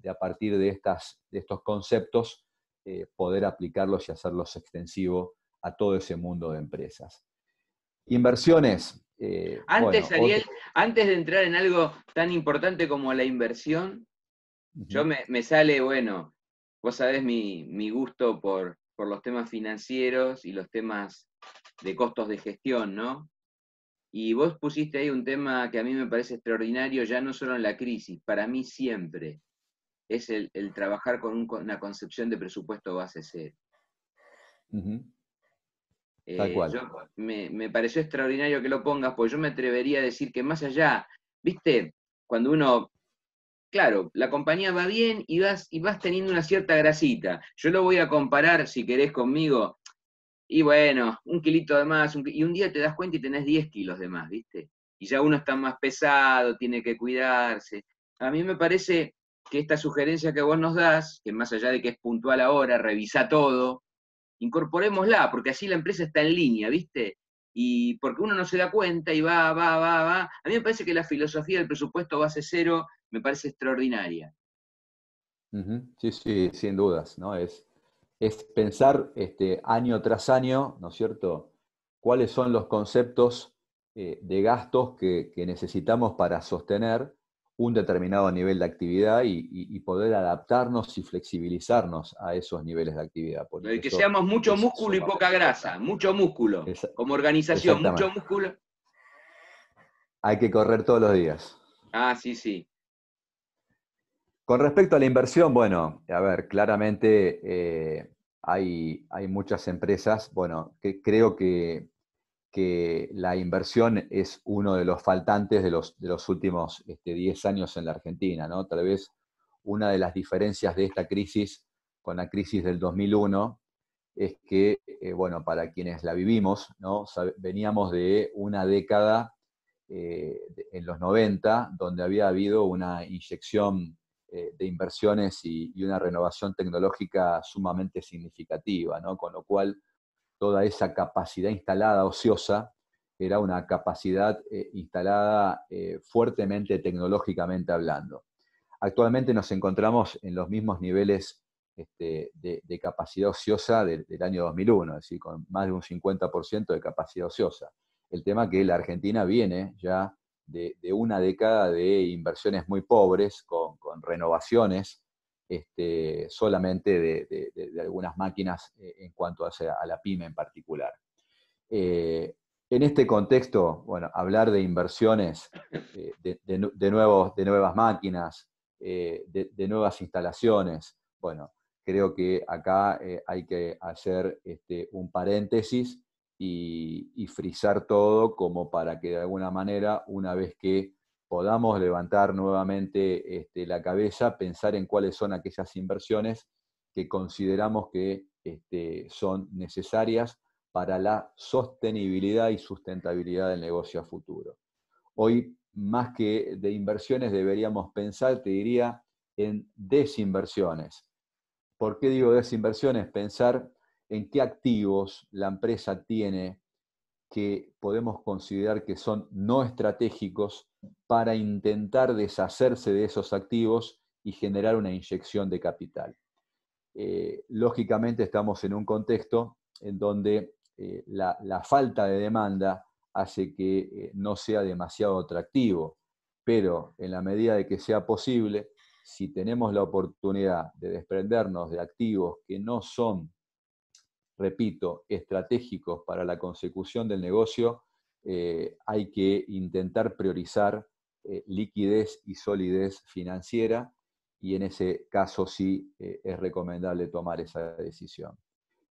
a partir de, estas, de estos conceptos eh, poder aplicarlos y hacerlos extensivos a todo ese mundo de empresas. Inversiones. Eh, antes, Ariel, antes de entrar en algo tan importante como la inversión, yo me, sale, bueno, vos sabés mi, gusto por, por los temas financieros y los temas de costos de gestión, ¿no? Y vos pusiste ahí un tema que a mí me parece extraordinario, ya no solo en la crisis, para mí siempre, es el, trabajar con una concepción de presupuesto base cero. Eh, me, pareció extraordinario que lo pongas, porque yo me atrevería a decir que más allá, viste, cuando uno, claro, la compañía va bien y vas, y vas teniendo una cierta grasita. Yo lo voy a comparar, si querés, conmigo, y bueno, un kilito de más, y un día te das cuenta y tenés 10 kilos de más, ¿viste? Y ya uno está más pesado, tiene que cuidarse. A mí me parece que esta sugerencia que vos nos das, que más allá de que es puntual ahora, revisa todo, incorporémosla, porque así la empresa está en línea, ¿viste? Y porque uno no se da cuenta y va, va, va, va. A mí me parece que la filosofía del presupuesto base cero me parece extraordinaria. Sí, sí, sin dudas, ¿no? Es, es pensar este, año tras año, ¿no es cierto?, cuáles son los conceptos eh, de gastos que, que, necesitamos para sostener un determinado nivel de actividad y, poder adaptarnos y flexibilizarnos a esos niveles de actividad. Y que seamos mucho músculo y poca grasa, mucho músculo. Como organización, mucho músculo. Hay que correr todos los días. Ah, sí, sí. Con respecto a la inversión, bueno, a ver, claramente eh, hay, hay, muchas empresas, bueno, que creo que que la inversión es uno de los faltantes de los, de los últimos 10 este, años en la Argentina, ¿no? Tal vez una de las diferencias de esta crisis con la crisis del 2001 es que, eh, bueno, para quienes la vivimos, ¿no? veníamos de una década eh, en los 90 donde había habido una inyección eh, de inversiones y, y, una renovación tecnológica sumamente significativa, ¿no? Con lo cual toda esa capacidad instalada ociosa era una capacidad eh, instalada eh, fuertemente tecnológicamente hablando. Actualmente nos encontramos en los mismos niveles este, de, capacidad ociosa del, año 2001, es decir, con más de un 50% de capacidad ociosa. El tema que la Argentina viene ya de, una década de inversiones muy pobres, con, con renovaciones este, solamente de, algunas máquinas eh, en cuanto a, la pyme en particular. Eh, en este contexto, bueno, hablar de inversiones, eh, de, nuevos, de nuevas máquinas, de, nuevas instalaciones, bueno, creo que acá hay que hacer este, un paréntesis y, y frizar todo como para que de alguna manera, una vez que podamos levantar nuevamente este, la cabeza, pensar en cuáles son aquellas inversiones que consideramos que este, son necesarias para la sostenibilidad y sustentabilidad del negocio a futuro. Hoy, más que de inversiones, deberíamos pensar, te diría, en desinversiones. ¿Por qué digo desinversiones? Pensar en qué activos la empresa tiene que podemos considerar que son no estratégicos para intentar deshacerse de esos activos y generar una inyección de capital. Eh, lógicamente estamos en un contexto en donde eh, la, falta de demanda hace que eh, no sea demasiado atractivo, pero en la medida de que sea posible, si tenemos la oportunidad de desprendernos de activos que no son repito, estratégicos para la consecución del negocio, eh, hay que intentar priorizar eh, liquidez y solidez financiera y en ese caso sí eh, es recomendable tomar esa decisión.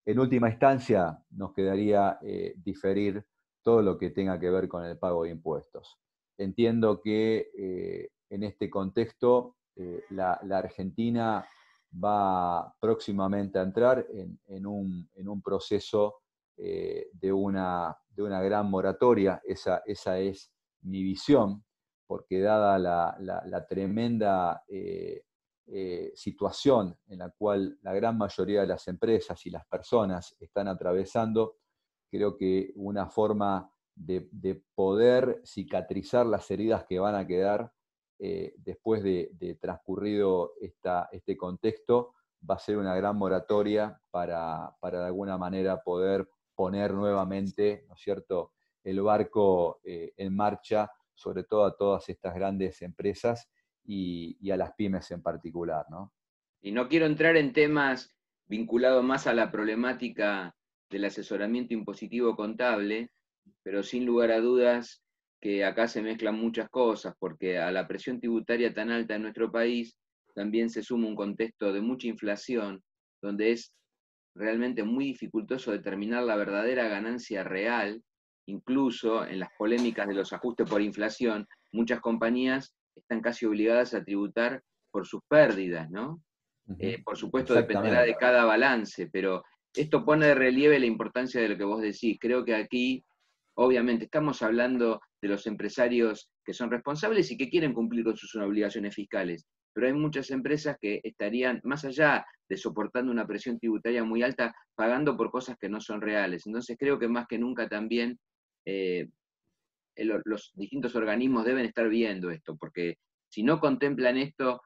En última instancia, nos quedaría diferir todo lo que tenga que ver con el pago de impuestos. Entiendo que en este contexto la, la Argentina va próximamente a entrar en, un, proceso eh, de, una, gran moratoria. Esa, es mi visión, porque dada la, tremenda eh, eh, situación en la cual la gran mayoría de las empresas y las personas están atravesando, creo que una forma de poder cicatrizar las heridas que van a quedar eh, después de, transcurrido este contexto, va a ser una gran moratoria para, de alguna manera poder poner nuevamente, ¿no es cierto?, el barco eh, en marcha, sobre todo a todas estas grandes empresas y, a las pymes en particular, ¿no? Y no quiero entrar en temas vinculados más a la problemática del asesoramiento impositivo contable, pero sin lugar a dudas que acá se mezclan muchas cosas, porque a la presión tributaria tan alta en nuestro país también se suma un contexto de mucha inflación, donde es realmente muy dificultoso determinar la verdadera ganancia real, incluso en las polémicas de los ajustes por inflación, muchas compañías están casi obligadas a tributar por sus pérdidas, ¿no? Eh, por supuesto dependerá de cada balance, pero esto pone de relieve la importancia de lo que vos decís. Creo que aquí, obviamente, estamos hablando de los empresarios que son responsables y que quieren cumplir con sus obligaciones fiscales, pero hay muchas empresas que estarían, más allá de soportando una presión tributaria muy alta, pagando por cosas que no son reales. Entonces creo que más que nunca también eh, los distintos organismos deben estar viendo esto, porque si no contemplan esto,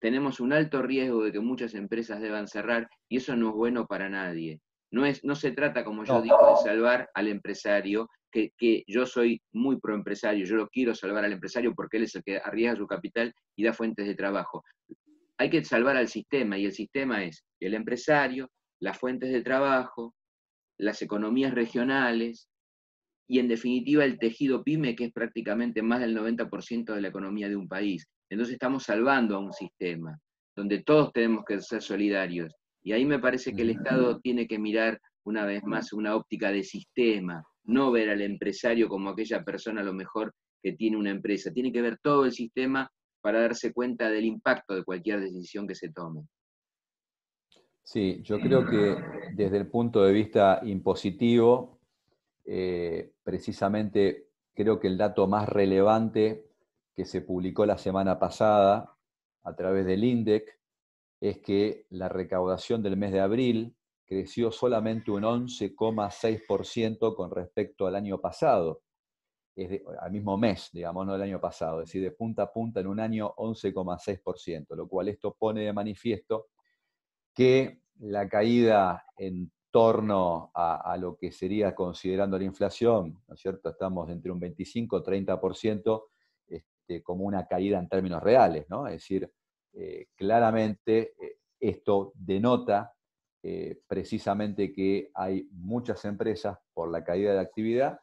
tenemos un alto riesgo de que muchas empresas deban cerrar y eso no es bueno para nadie. No, es, no se trata, como yo digo, de salvar al empresario, que, yo soy muy proempresario, yo lo quiero salvar al empresario porque él es el que arriesga su capital y da fuentes de trabajo. Hay que salvar al sistema y el sistema es el empresario, las fuentes de trabajo, las economías regionales y en definitiva el tejido pyme, que es prácticamente más del 90% de la economía de un país. Entonces estamos salvando a un sistema donde todos tenemos que ser solidarios. Y ahí me parece que el Estado tiene que mirar una vez más una óptica de sistema, no ver al empresario como aquella persona a lo mejor que tiene una empresa. Tiene que ver todo el sistema para darse cuenta del impacto de cualquier decisión que se tome. Sí, yo creo que desde el punto de vista impositivo, eh, precisamente creo que el dato más relevante que se publicó la semana pasada a través del INDEC es que la recaudación del mes de abril creció solamente un 11,6% con respecto al año pasado, al mismo mes, digamos, no del año pasado, es decir, de punta a punta en un año 11,6%, lo cual esto pone de manifiesto que la caída en torno a, lo que sería considerando la inflación, ¿no es cierto? Estamos entre un 25 30%, este, como una caída en términos reales, ¿no? Es decir, eh, claramente eh, esto denota eh, precisamente que hay muchas empresas por la caída de actividad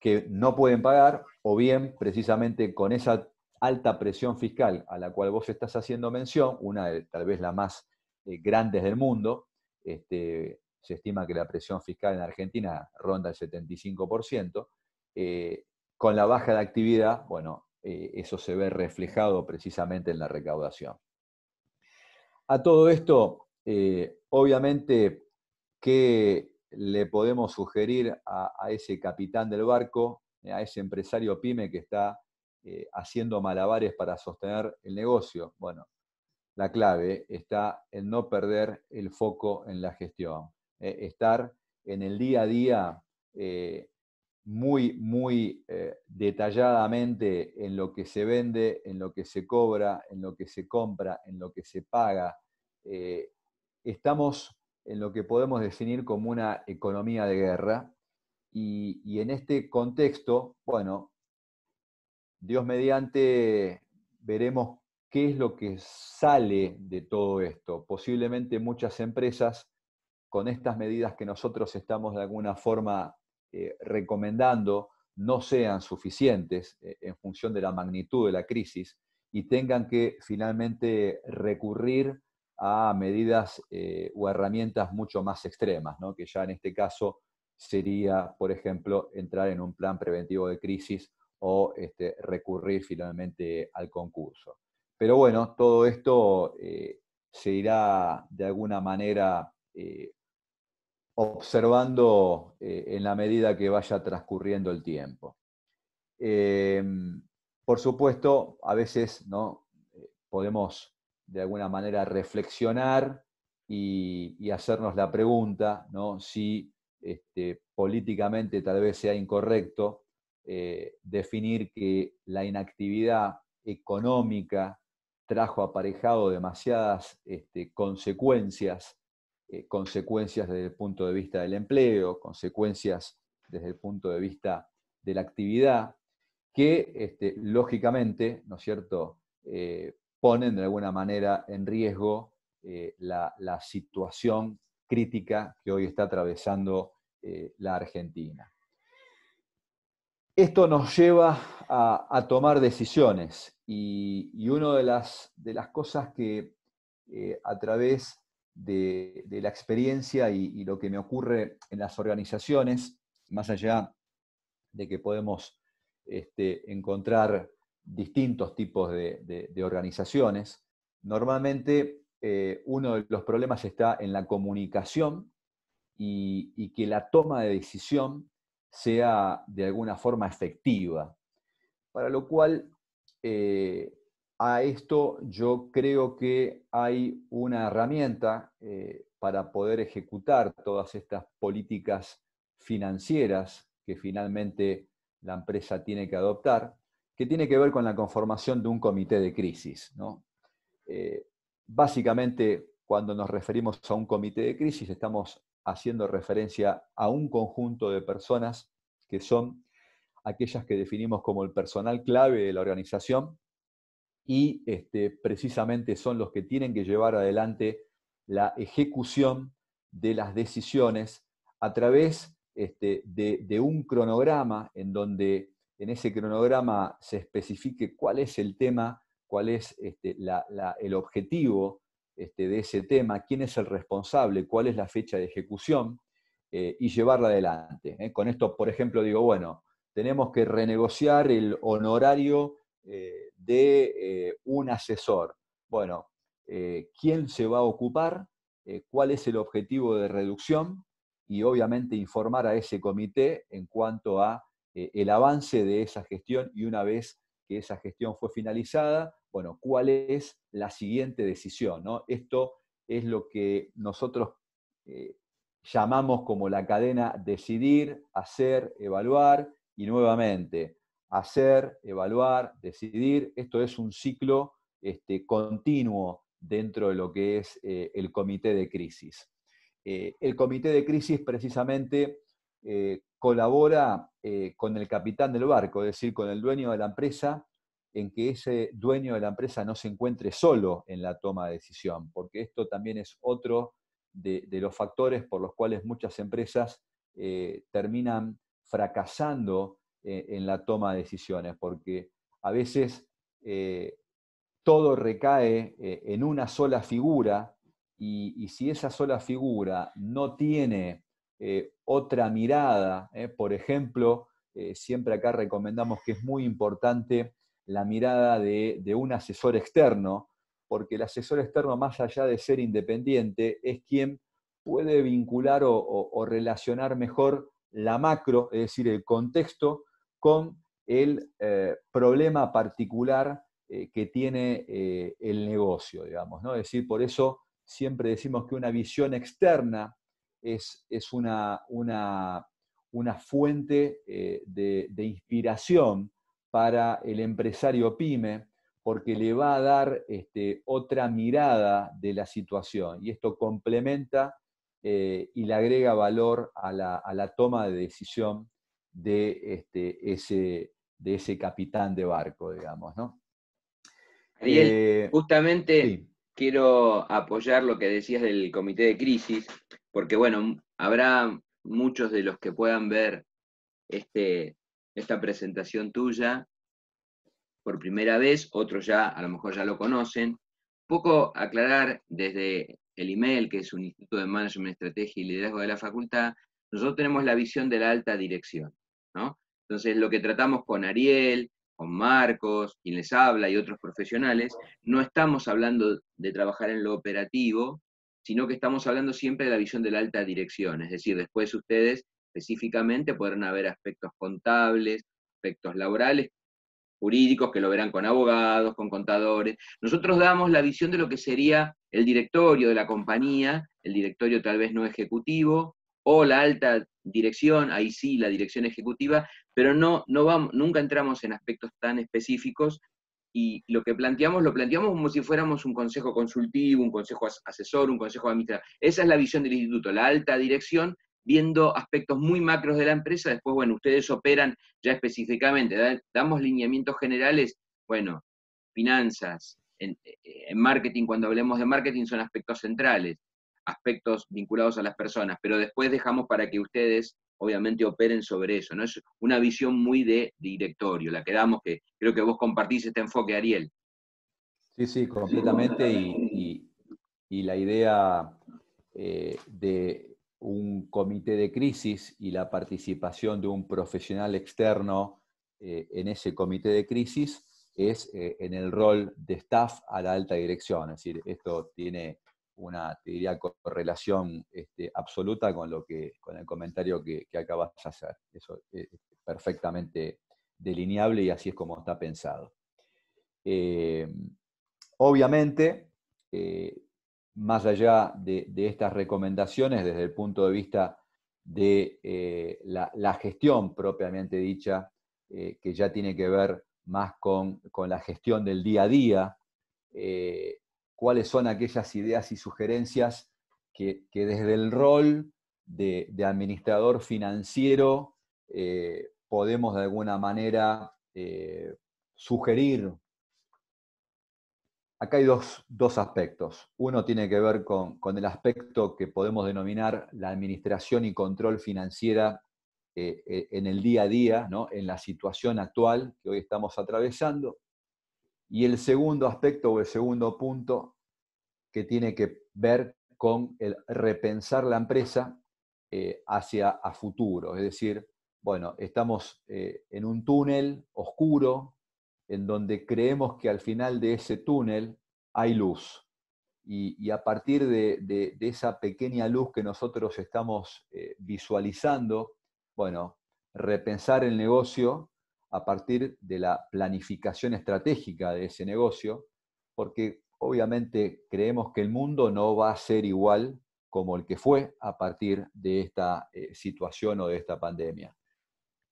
que no pueden pagar o bien precisamente con esa alta presión fiscal a la cual vos estás haciendo mención, una de tal vez la más grande del mundo, este, se estima que la presión fiscal en Argentina ronda el 75%, con la baja de actividad, bueno, eh, eso se ve reflejado precisamente en la recaudación. A todo esto, eh, obviamente, ¿qué le podemos sugerir a, ese capitán del barco, a ese empresario pyme que está eh, haciendo malabares para sostener el negocio? Bueno, la clave está en no perder el foco en la gestión, estar en el día a día muy, muy eh, detalladamente en lo que se vende, en lo que se cobra, en lo que se compra, en lo que se paga. Eh, estamos en lo que podemos definir como una economía de guerra y, y en este contexto, bueno, Dios mediante veremos qué es lo que sale de todo esto. Posiblemente muchas empresas con estas medidas que nosotros estamos de alguna forma eh, recomendando no sean suficientes eh, en función de la magnitud de la crisis y tengan que finalmente recurrir a medidas eh, o herramientas mucho más extremas, que ya en este caso sería, por ejemplo, entrar en un plan preventivo de crisis o este, recurrir finalmente al concurso. Pero bueno, todo esto se irá de alguna manera observando eh, en la medida que vaya transcurriendo el tiempo. Em, por supuesto, a veces ¿no? Eh, podemos de alguna manera reflexionar y, hacernos la pregunta ¿no? si este, políticamente tal vez sea incorrecto eh, definir que la inactividad económica trajo aparejado demasiadas este, consecuencias eh, consecuencias desde el punto de vista del empleo, consecuencias desde el punto de vista de la actividad, que este, lógicamente, ¿no es cierto?, eh, ponen de alguna manera en riesgo eh, la, situación crítica que hoy está atravesando la Argentina. Esto nos lleva a, tomar decisiones y, una de las, de las, cosas que a través de, la experiencia y, lo que me ocurre en las organizaciones, más allá de que podemos este, encontrar distintos tipos de, organizaciones, normalmente eh, uno de los problemas está en la comunicación y, que la toma de decisión sea de alguna forma efectiva. Para lo cual, eh, a esto yo creo que hay una herramienta eh, para poder ejecutar todas estas políticas financieras que finalmente la empresa tiene que adoptar, que tiene que ver con la conformación de un comité de crisis. Eh, básicamente, cuando nos referimos a un comité de crisis, estamos haciendo referencia a un conjunto de personas que son aquellas que definimos como el personal clave de la organización y este, precisamente son los que tienen que llevar adelante la ejecución de las decisiones a través este, de, un cronograma en donde en ese cronograma se especifique cuál es el tema, cuál es este, el objetivo este, de ese tema, quién es el responsable, cuál es la fecha de ejecución eh, y llevarla adelante. ¿eh? Con esto, por ejemplo, digo, bueno, tenemos que renegociar el honorario eh, de un asesor. Bueno, ¿quién se va a ocupar? ¿Cuál es el objetivo de reducción? Y obviamente informar a ese comité en cuanto a el avance de esa gestión y una vez que esa gestión fue finalizada, bueno, cuál es la siguiente decisión. ¿no? Esto es lo que nosotros eh, llamamos como la cadena decidir, hacer, evaluar y nuevamente hacer, evaluar, decidir. Esto es un ciclo este, continuo dentro de lo que es eh, el comité de crisis. Eh, el comité de crisis precisamente colabora con el capitán del barco, es decir, con el dueño de la empresa, en que ese dueño de la empresa no se encuentre solo en la toma de decisión, porque esto también es otro de, los factores por los cuales muchas empresas eh, terminan fracasando eh, en la toma de decisiones, porque a veces eh, todo recae en una sola figura y, si esa sola figura no tiene otra mirada, por ejemplo, siempre acá recomendamos que es muy importante la mirada de, un asesor externo, porque el asesor externo, más allá de ser independiente, es quien puede vincular o, relacionar mejor la macro, es decir, el contexto, con el eh, problema particular eh, que tiene eh, el negocio, digamos. ¿no? Es decir, por eso siempre decimos que una visión externa es, es una, una, una, fuente de, de, inspiración para el empresario pyme, porque le va a dar este, otra mirada de la situación y esto complementa y le agrega valor a la, toma de decisión de, este, ese, de ese capitán de barco, digamos. ¿no? Ariel, eh, justamente quiero apoyar lo que decías del comité de crisis, porque bueno, habrá muchos de los que puedan ver este, esta presentación tuya por primera vez, otros ya a lo mejor ya lo conocen. Poco aclarar desde el email, que es un Instituto de Management, Estrategia y Liderazgo de la Facultad, nosotros tenemos la visión de la alta dirección. ¿No? Entonces, lo que tratamos con Ariel, con Marcos, quien les habla y otros profesionales, no estamos hablando de trabajar en lo operativo, sino que estamos hablando siempre de la visión de la alta dirección. Es decir, después ustedes específicamente podrán haber aspectos contables, aspectos laborales, jurídicos que lo verán con abogados, con contadores. Nosotros damos la visión de lo que sería el directorio de la compañía, el directorio tal vez no ejecutivo, o la alta dirección, ahí sí, la dirección ejecutiva, pero no, no vamos, nunca entramos en aspectos tan específicos y lo que planteamos, lo planteamos como si fuéramos un consejo consultivo, un consejo asesor, un consejo administrativo. Esa es la visión del instituto, la alta dirección viendo aspectos muy macros de la empresa, después, bueno, ustedes operan ya específicamente, damos lineamientos generales, bueno, finanzas, en, marketing, cuando hablemos de marketing, son aspectos centrales. Aspectos vinculados a las personas, pero después dejamos para que ustedes obviamente operen sobre eso, ¿no? Es una visión muy de directorio, la que damos, que creo que vos compartís este enfoque, Ariel. Sí, sí, completamente, y, la idea eh, de un comité de crisis y la participación de un profesional externo eh, en ese comité de crisis es eh, en el rol de staff a la alta dirección. Es decir, esto tiene una, te diría, correlación este, absoluta con, lo que, con el comentario que, acabas de hacer. Eso es perfectamente delineable y así es como está pensado. Eh, obviamente, eh, más allá de, estas recomendaciones, desde el punto de vista de la, gestión propiamente dicha, que ya tiene que ver más con, la gestión del día a día, eh, cuáles son aquellas ideas y sugerencias que, desde el rol de, administrador financiero eh, podemos de alguna manera eh, sugerir. Acá hay dos, aspectos. Uno tiene que ver con, el aspecto que podemos denominar la administración y control financiera eh, en el día a día, ¿no? en la situación actual que hoy estamos atravesando. Y el segundo aspecto o el segundo punto que tiene que ver con el repensar la empresa eh, hacia a futuro. Es decir, bueno, estamos en un túnel oscuro en donde creemos que al final de ese túnel hay luz. Y, a partir de, esa pequeña luz que nosotros estamos visualizando, bueno, repensar el negocio a partir de la planificación estratégica de ese negocio, porque obviamente creemos que el mundo no va a ser igual como el que fue a partir de esta eh, situación o de esta pandemia.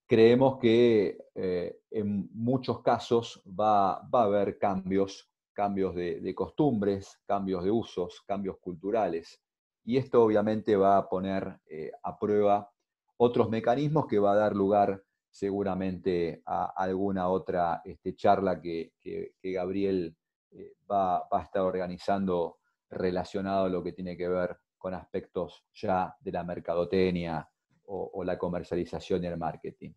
Creemos que eh, en muchos casos va, a haber cambios, cambios de, costumbres, cambios de usos, cambios culturales, y esto obviamente va a poner eh, a prueba otros mecanismos que va a dar lugar seguramente a alguna otra este, charla que, Gabriel eh, va, a estar organizando relacionado a lo que tiene que ver con aspectos ya de la mercadotecnia o, la comercialización y el marketing.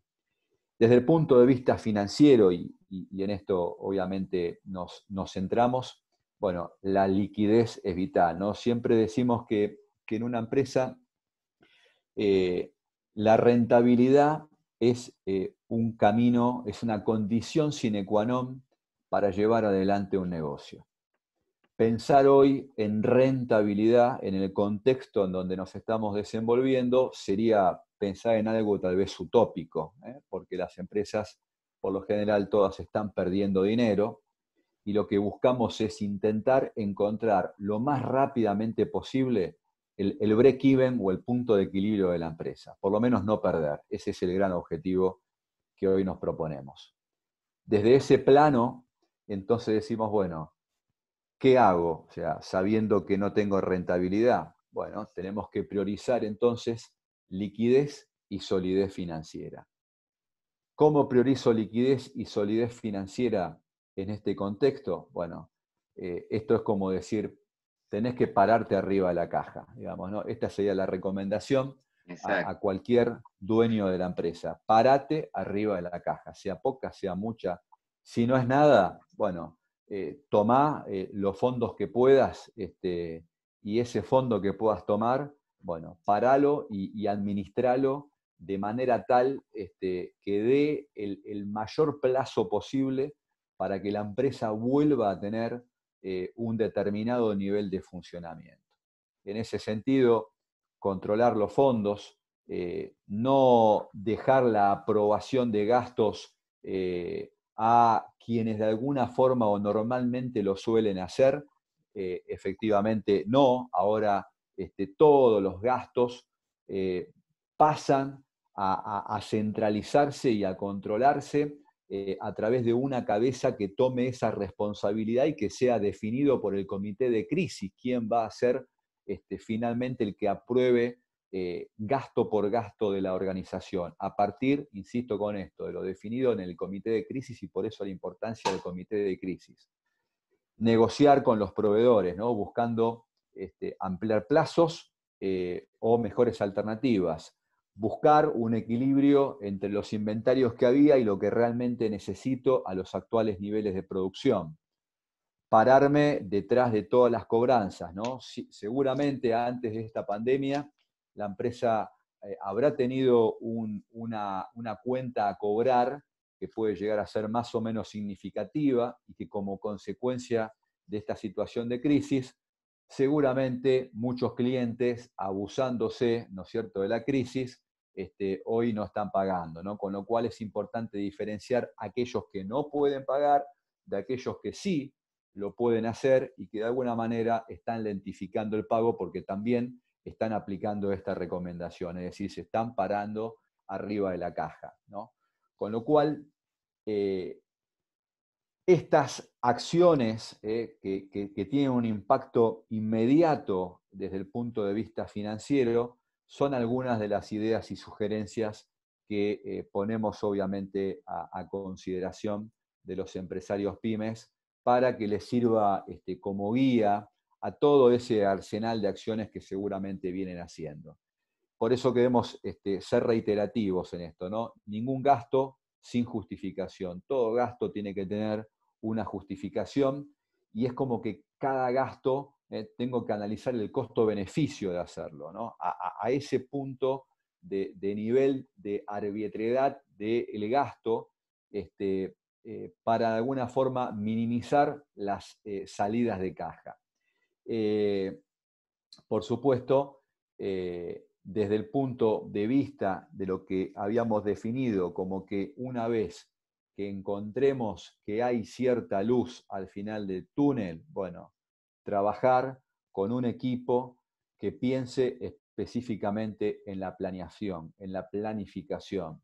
Desde el punto de vista financiero, y, en esto obviamente nos, centramos, bueno, la liquidez es vital, ¿no? Siempre decimos que, en una empresa eh, la rentabilidad es eh, un camino, es una condición sine qua non para llevar adelante un negocio. Pensar hoy en rentabilidad en el contexto en donde nos estamos desenvolviendo sería pensar en algo tal vez utópico, ¿eh? porque las empresas por lo general todas están perdiendo dinero y lo que buscamos es intentar encontrar lo más rápidamente posible el, break-even o el punto de equilibrio de la empresa, por lo menos no perder. Ese es el gran objetivo que hoy nos proponemos. Desde ese plano, entonces decimos, bueno, ¿qué hago? O sea, sabiendo que no tengo rentabilidad, bueno, tenemos que priorizar entonces liquidez y solidez financiera. ¿Cómo priorizo liquidez y solidez financiera en este contexto? Bueno, eh, esto es como decir, tenés que pararte arriba de la caja, digamos, ¿no? Esta sería la recomendación a, cualquier dueño de la empresa. Parate arriba de la caja, sea poca, sea mucha. Si no es nada, bueno, eh, toma eh, los fondos que puedas este, y ese fondo que puedas tomar, bueno, paralo y, administralo de manera tal este, que dé el mayor plazo posible para que la empresa vuelva a tener eh, un determinado nivel de funcionamiento. En ese sentido, controlar los fondos, eh, no dejar la aprobación de gastos eh, a quienes de alguna forma o normalmente lo suelen hacer, efectivamente no, ahora este, todos los gastos pasan a centralizarse y a controlarse eh, a través de una cabeza que tome esa responsabilidad y que sea definido por el comité de crisis quién va a ser este, finalmente el que apruebe eh, gasto por gasto de la organización, a partir, insisto con esto, de lo definido en el comité de crisis y por eso la importancia del comité de crisis. Negociar con los proveedores, buscando este, ampliar plazos eh, o mejores alternativas. Buscar un equilibrio entre los inventarios que había y lo que realmente necesito a los actuales niveles de producción. Pararme detrás de todas las cobranzas. ¿no? seguramente antes de esta pandemia la empresa eh, habrá tenido una, una cuenta a cobrar que puede llegar a ser más o menos significativa y que como consecuencia de esta situación de crisis, seguramente muchos clientes abusándose, ¿no es cierto?, de la crisis, este, hoy no están pagando, ¿no? Con lo cual es importante diferenciar aquellos que no pueden pagar de aquellos que sí lo pueden hacer y que de alguna manera están lentificando el pago porque también están aplicando esta recomendación, es decir, se están parando arriba de la caja, ¿no? Con lo cual, eh, estas acciones eh, que, tienen un impacto inmediato desde el punto de vista financiero son algunas de las ideas y sugerencias que eh, ponemos obviamente a, consideración de los empresarios pymes para que les sirva este, como guía a todo ese arsenal de acciones que seguramente vienen haciendo. Por eso queremos este, ser reiterativos en esto, ¿no? Ningún gasto sin justificación. Todo gasto tiene que tener una justificación y es como que cada gasto eh, tengo que analizar el costo-beneficio de hacerlo, ¿no? a, ese punto de, nivel de arbitrariedad del gasto este, eh, para de alguna forma minimizar las eh, salidas de caja. por supuesto, desde el punto de vista de lo que habíamos definido como que una vez que encontremos que hay cierta luz al final del túnel, bueno, trabajar con un equipo que piense específicamente en la planeación, en la planificación.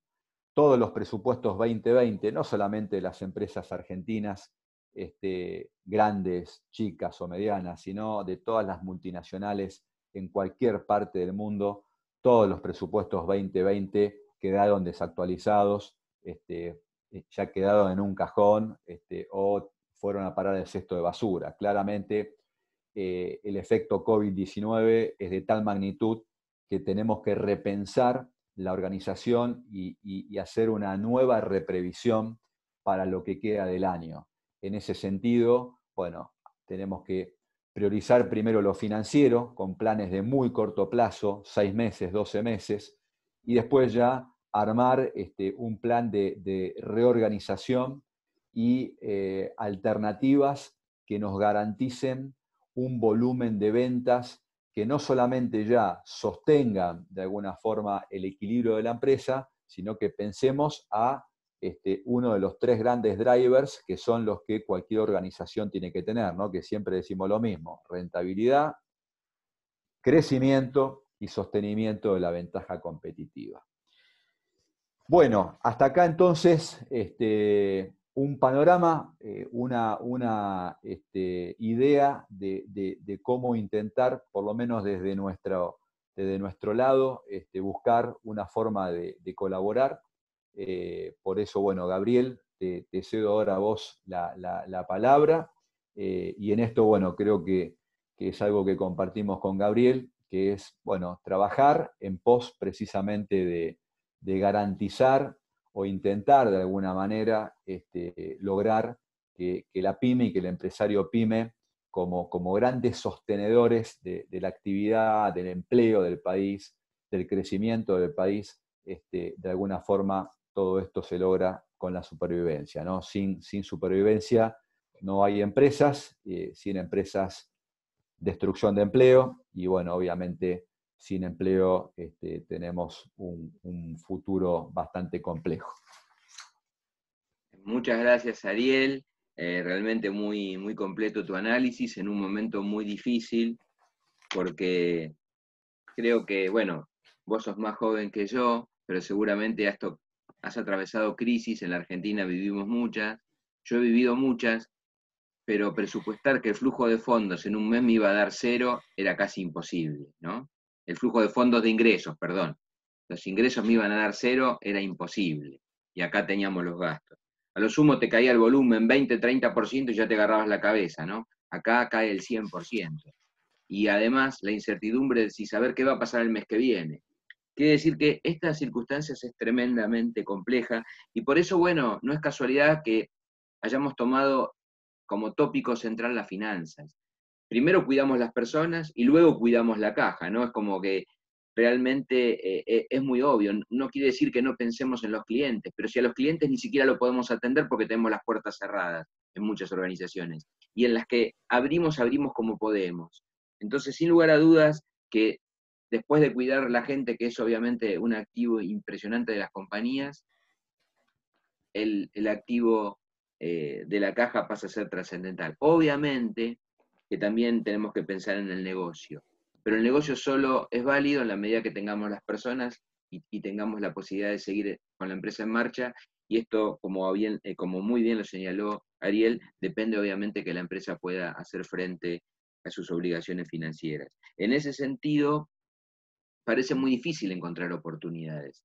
Todos los presupuestos 2020, no solamente de las empresas argentinas este, grandes, chicas o medianas, sino de todas las multinacionales en cualquier parte del mundo, todos los presupuestos 2020 quedaron desactualizados, este, ya quedaron en un cajón este, o fueron a parar el cesto de basura. Claramente eh, el efecto COVID-19 es de tal magnitud que tenemos que repensar la organización y, hacer una nueva reprevisión para lo que queda del año. En ese sentido, bueno, tenemos que priorizar primero lo financiero con planes de muy corto plazo, seis meses, 12 meses, y después ya armar este, un plan de, reorganización y eh, alternativas que nos garanticen un volumen de ventas que no solamente ya sostengan de alguna forma el equilibrio de la empresa, sino que pensemos a este, uno de los tres grandes drivers que son los que cualquier organización tiene que tener, ¿no? que siempre decimos lo mismo, rentabilidad, crecimiento y sostenimiento de la ventaja competitiva. Bueno, hasta acá entonces este, un panorama, eh, una, este, idea de, cómo intentar, por lo menos desde nuestro, desde nuestro lado, buscar una forma de colaborar eh, por eso, bueno, Gabriel, te, cedo ahora a vos la, palabra. Eh, y en esto, bueno, creo que, es algo que compartimos con Gabriel, que es, bueno, trabajar en pos precisamente de, garantizar o intentar de alguna manera este, lograr que, la pyme y que el empresario pyme, como, grandes sostenedores de, la actividad, del empleo del país, del crecimiento del país, este, de alguna forma todo esto se logra con la supervivencia. ¿no? Sin, sin supervivencia no hay empresas, eh, sin empresas destrucción de empleo y bueno, obviamente sin empleo este, tenemos un, futuro bastante complejo. Muchas gracias Ariel, eh, realmente muy, muy completo tu análisis en un momento muy difícil porque creo que, bueno, vos sos más joven que yo, pero seguramente esto has atravesado crisis, en la Argentina vivimos muchas, yo he vivido muchas, pero presupuestar que el flujo de fondos en un mes me iba a dar cero era casi imposible, ¿no? El flujo de fondos de ingresos, perdón. Los ingresos me iban a dar cero era imposible. Y acá teníamos los gastos. A lo sumo te caía el volumen 20, 30% y ya te agarrabas la cabeza, ¿no? Acá cae el 100%. y además la incertidumbre de si saber qué va a pasar el mes que viene. Quiere decir que esta circunstancia es tremendamente compleja y por eso, bueno, no es casualidad que hayamos tomado como tópico central las finanzas. Primero cuidamos las personas y luego cuidamos la caja, ¿no? Es como que realmente eh, eh, es muy obvio. No quiere decir que no pensemos en los clientes, pero si a los clientes ni siquiera lo podemos atender porque tenemos las puertas cerradas en muchas organizaciones. Y en las que abrimos, abrimos como podemos. Entonces, sin lugar a dudas, que después de cuidar la gente, que es obviamente un activo impresionante de las compañías, el, activo eh, de la caja pasa a ser trascendental. Obviamente que también tenemos que pensar en el negocio pero el negocio solo es válido en la medida que tengamos las personas y, tengamos la posibilidad de seguir con la empresa en marcha. Y esto, eh, como muy bien lo señaló Ariel, depende obviamente que la empresa pueda hacer frente a sus obligaciones financieras. En ese sentido, parece muy difícil encontrar oportunidades.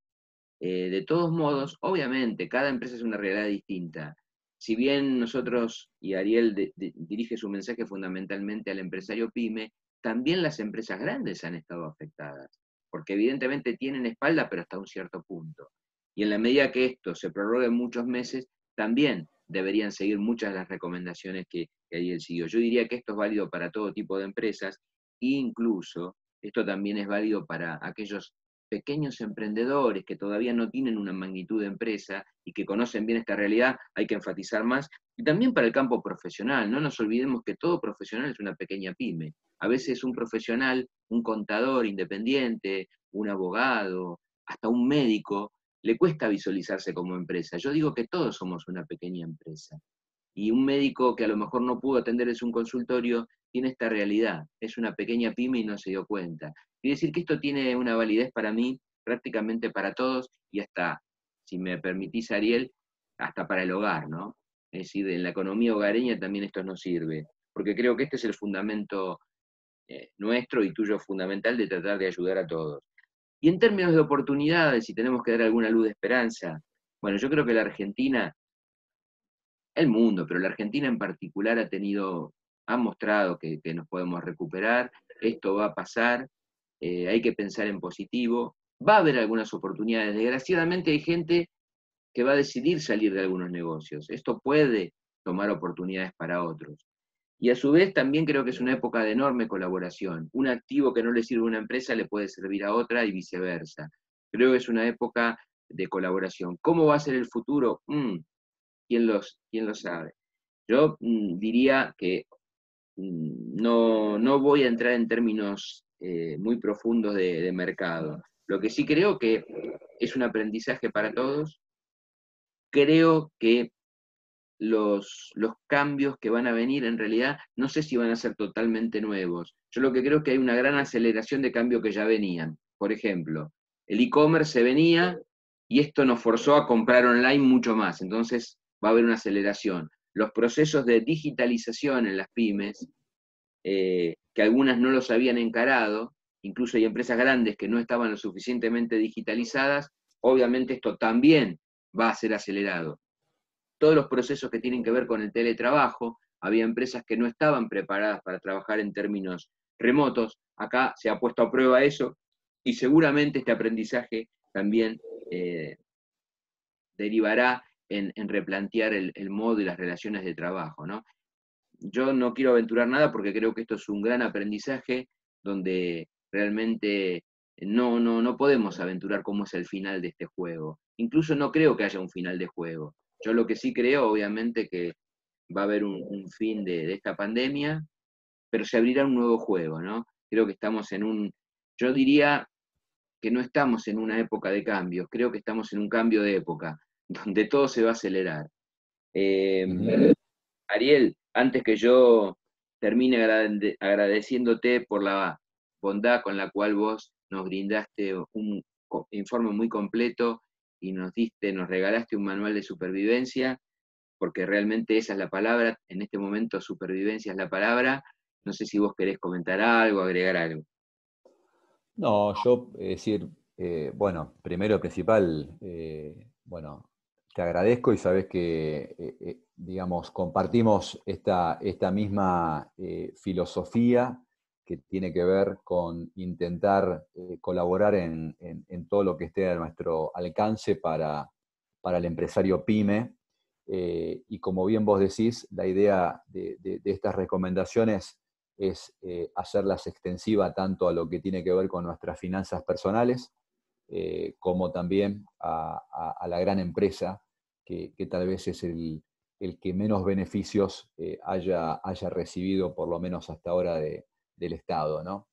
Eh, de todos modos, obviamente, cada empresa es una realidad distinta. Si bien nosotros, y Ariel dirige su mensaje fundamentalmente al empresario pyme, también las empresas grandes han estado afectadas, porque evidentemente tienen espalda, pero hasta un cierto punto. Y en la medida que esto se prorrogue muchos meses, también deberían seguir muchas de las recomendaciones que, que él siguió. Yo diría que esto es válido para todo tipo de empresas, incluso esto también es válido para aquellos pequeños emprendedores que todavía no tienen una magnitud de empresa y que conocen bien esta realidad, hay que enfatizar más. Y también para el campo profesional, no nos olvidemos que todo profesional es una pequeña pyme. A veces un profesional, un contador independiente, un abogado, hasta un médico, le cuesta visualizarse como empresa. Yo digo que todos somos una pequeña empresa. Y un médico que a lo mejor no pudo atender en un consultorio tiene esta realidad. Es una pequeña pyme y no se dio cuenta. Quiere decir que esto tiene una validez para mí, prácticamente para todos, y hasta, si me permitís, Ariel, hasta para el hogar, ¿no? Es decir, en la economía hogareña también esto nos sirve, porque creo que este es el fundamento eh, nuestro y tuyo fundamental de tratar de ayudar a todos. Y en términos de oportunidades, si tenemos que dar alguna luz de esperanza, bueno, yo creo que la Argentina, el mundo, pero la Argentina en particular ha tenido, ha mostrado que nos podemos recuperar, esto va a pasar, eh, hay que pensar en positivo, va a haber algunas oportunidades. Desgraciadamente hay gente que va a decidir salir de algunos negocios. Esto puede tomar oportunidades para otros. Y a su vez también creo que es una época de enorme colaboración. Un activo que no le sirve a una empresa le puede servir a otra y viceversa. Creo que es una época de colaboración. ¿Cómo va a ser el futuro? Mm, ¿quién, los, ¿Quién lo sabe? Yo mm, diría que mm, no, no voy a entrar en términos eh, muy profundos de, mercado. Lo que sí creo que es un aprendizaje para todos. Creo que los, los, cambios que van a venir en realidad no sé si van a ser totalmente nuevos. Yo lo que creo es que hay una gran aceleración de cambio que ya venían. Por ejemplo, el e-commerce se venía y esto nos forzó a comprar online mucho más. Entonces va a haber una aceleración. Los procesos de digitalización en las pymes eh, que algunas no los habían encarado, incluso hay empresas grandes que no estaban lo suficientemente digitalizadas, obviamente esto también va a ser acelerado. Todos los procesos que tienen que ver con el teletrabajo, había empresas que no estaban preparadas para trabajar en términos remotos, acá se ha puesto a prueba eso y seguramente este aprendizaje también eh, derivará en, replantear el, el, modo y las relaciones de trabajo. ¿no? Yo no quiero aventurar nada porque creo que esto es un gran aprendizaje donde realmente no, no, no podemos aventurar cómo es el final de este juego. Incluso no creo que haya un final de juego. Yo lo que sí creo, obviamente, que va a haber un, fin de, esta pandemia, pero se abrirá un nuevo juego, ¿no? Creo que estamos en un, yo diría que no estamos en una época de cambios, creo que estamos en un cambio de época, [LAUGHS] donde todo se va a acelerar. Eh, Ariel, antes que yo termine agradeciéndote por la bondad con la cual vos nos brindaste un informe muy completo y nos diste, nos regalaste un manual de supervivencia, porque realmente esa es la palabra, en este momento supervivencia es la palabra. No sé si vos querés comentar algo, agregar algo. No, yo, es decir, eh, bueno, primero principal, eh, bueno, te agradezco y sabes que, eh, digamos, compartimos esta, esta misma filosofía que tiene que ver con intentar eh, colaborar en, todo lo que esté a nuestro alcance para, el empresario pyme. Eh, y como bien vos decís, la idea de, estas recomendaciones es eh, hacerlas extensivas tanto a lo que tiene que ver con nuestras finanzas personales, como también a, la gran empresa, que, tal vez es el, que menos beneficios haya, haya recibido, por lo menos hasta ahora, de, del Estado. ¿no?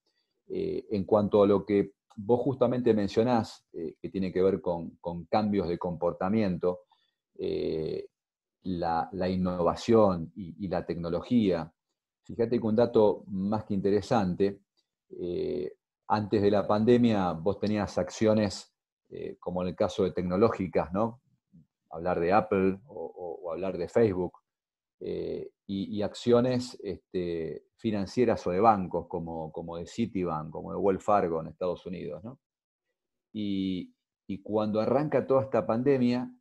Eh, en cuanto a lo que vos justamente mencionás, eh, que tiene que ver con, cambios de comportamiento, eh, la, innovación y, la tecnología, fíjate que un dato más que interesante, antes de la pandemia vos tenías acciones como en el caso de tecnológicas, ¿no? Hablar de Apple o hablar de Facebook, eh, y, acciones este, financieras o de bancos, como, como de Citibank, como de Wells Fargo en Estados Unidos. Y, cuando arranca toda esta pandemia,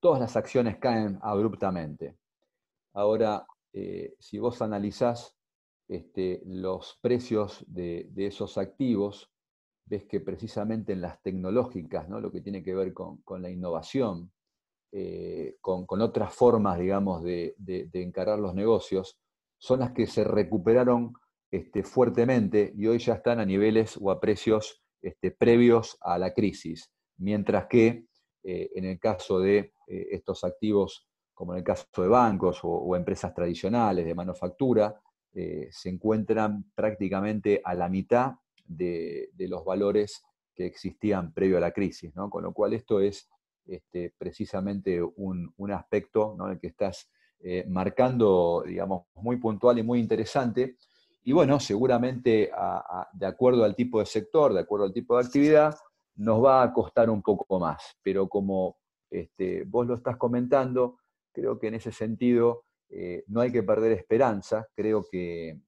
todas las acciones caen abruptamente. Ahora, eh, si vos analizás este, los precios de, esos activos, ves que precisamente en las tecnológicas, ¿no? lo que tiene que ver con la innovación, eh, con, otras formas, digamos, de, encarar los negocios, son las que se recuperaron este, fuertemente y hoy ya están a niveles o a precios este, previos a la crisis, mientras que eh, en el caso de eh, estos activos, como en el caso de bancos o, empresas tradicionales de manufactura, se encuentran prácticamente a la mitad de, los valores que existían previo a la crisis, con lo cual esto es este, precisamente un, aspecto en el que estás eh, marcando, digamos, muy puntual y muy interesante. Y bueno, seguramente de acuerdo al tipo de sector, de acuerdo al tipo de actividad, nos va a costar un poco más. Pero como este, vos lo estás comentando, creo que en ese sentido eh, no hay que perder esperanza. Creo que,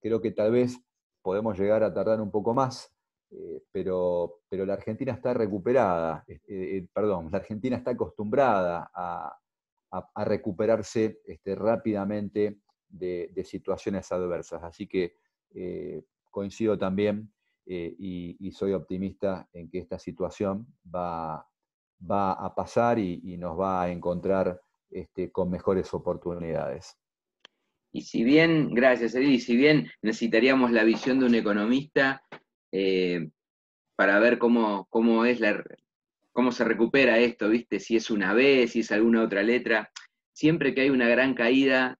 creo que tal vez podemos llegar a tardar un poco más, eh, pero, pero la Argentina está recuperada, eh, eh, perdón, la Argentina está acostumbrada a, recuperarse este, rápidamente de, situaciones adversas. Así que coincido también y, soy optimista en que esta situación va, va a pasar y, nos va a encontrar este, con mejores oportunidades. Y si bien, gracias Eddie, si bien necesitaríamos la visión de un economista, eh, para ver cómo, cómo, es la, cómo se recupera esto, ¿viste? Si es una B, si es alguna otra letra. Siempre que hay una gran caída,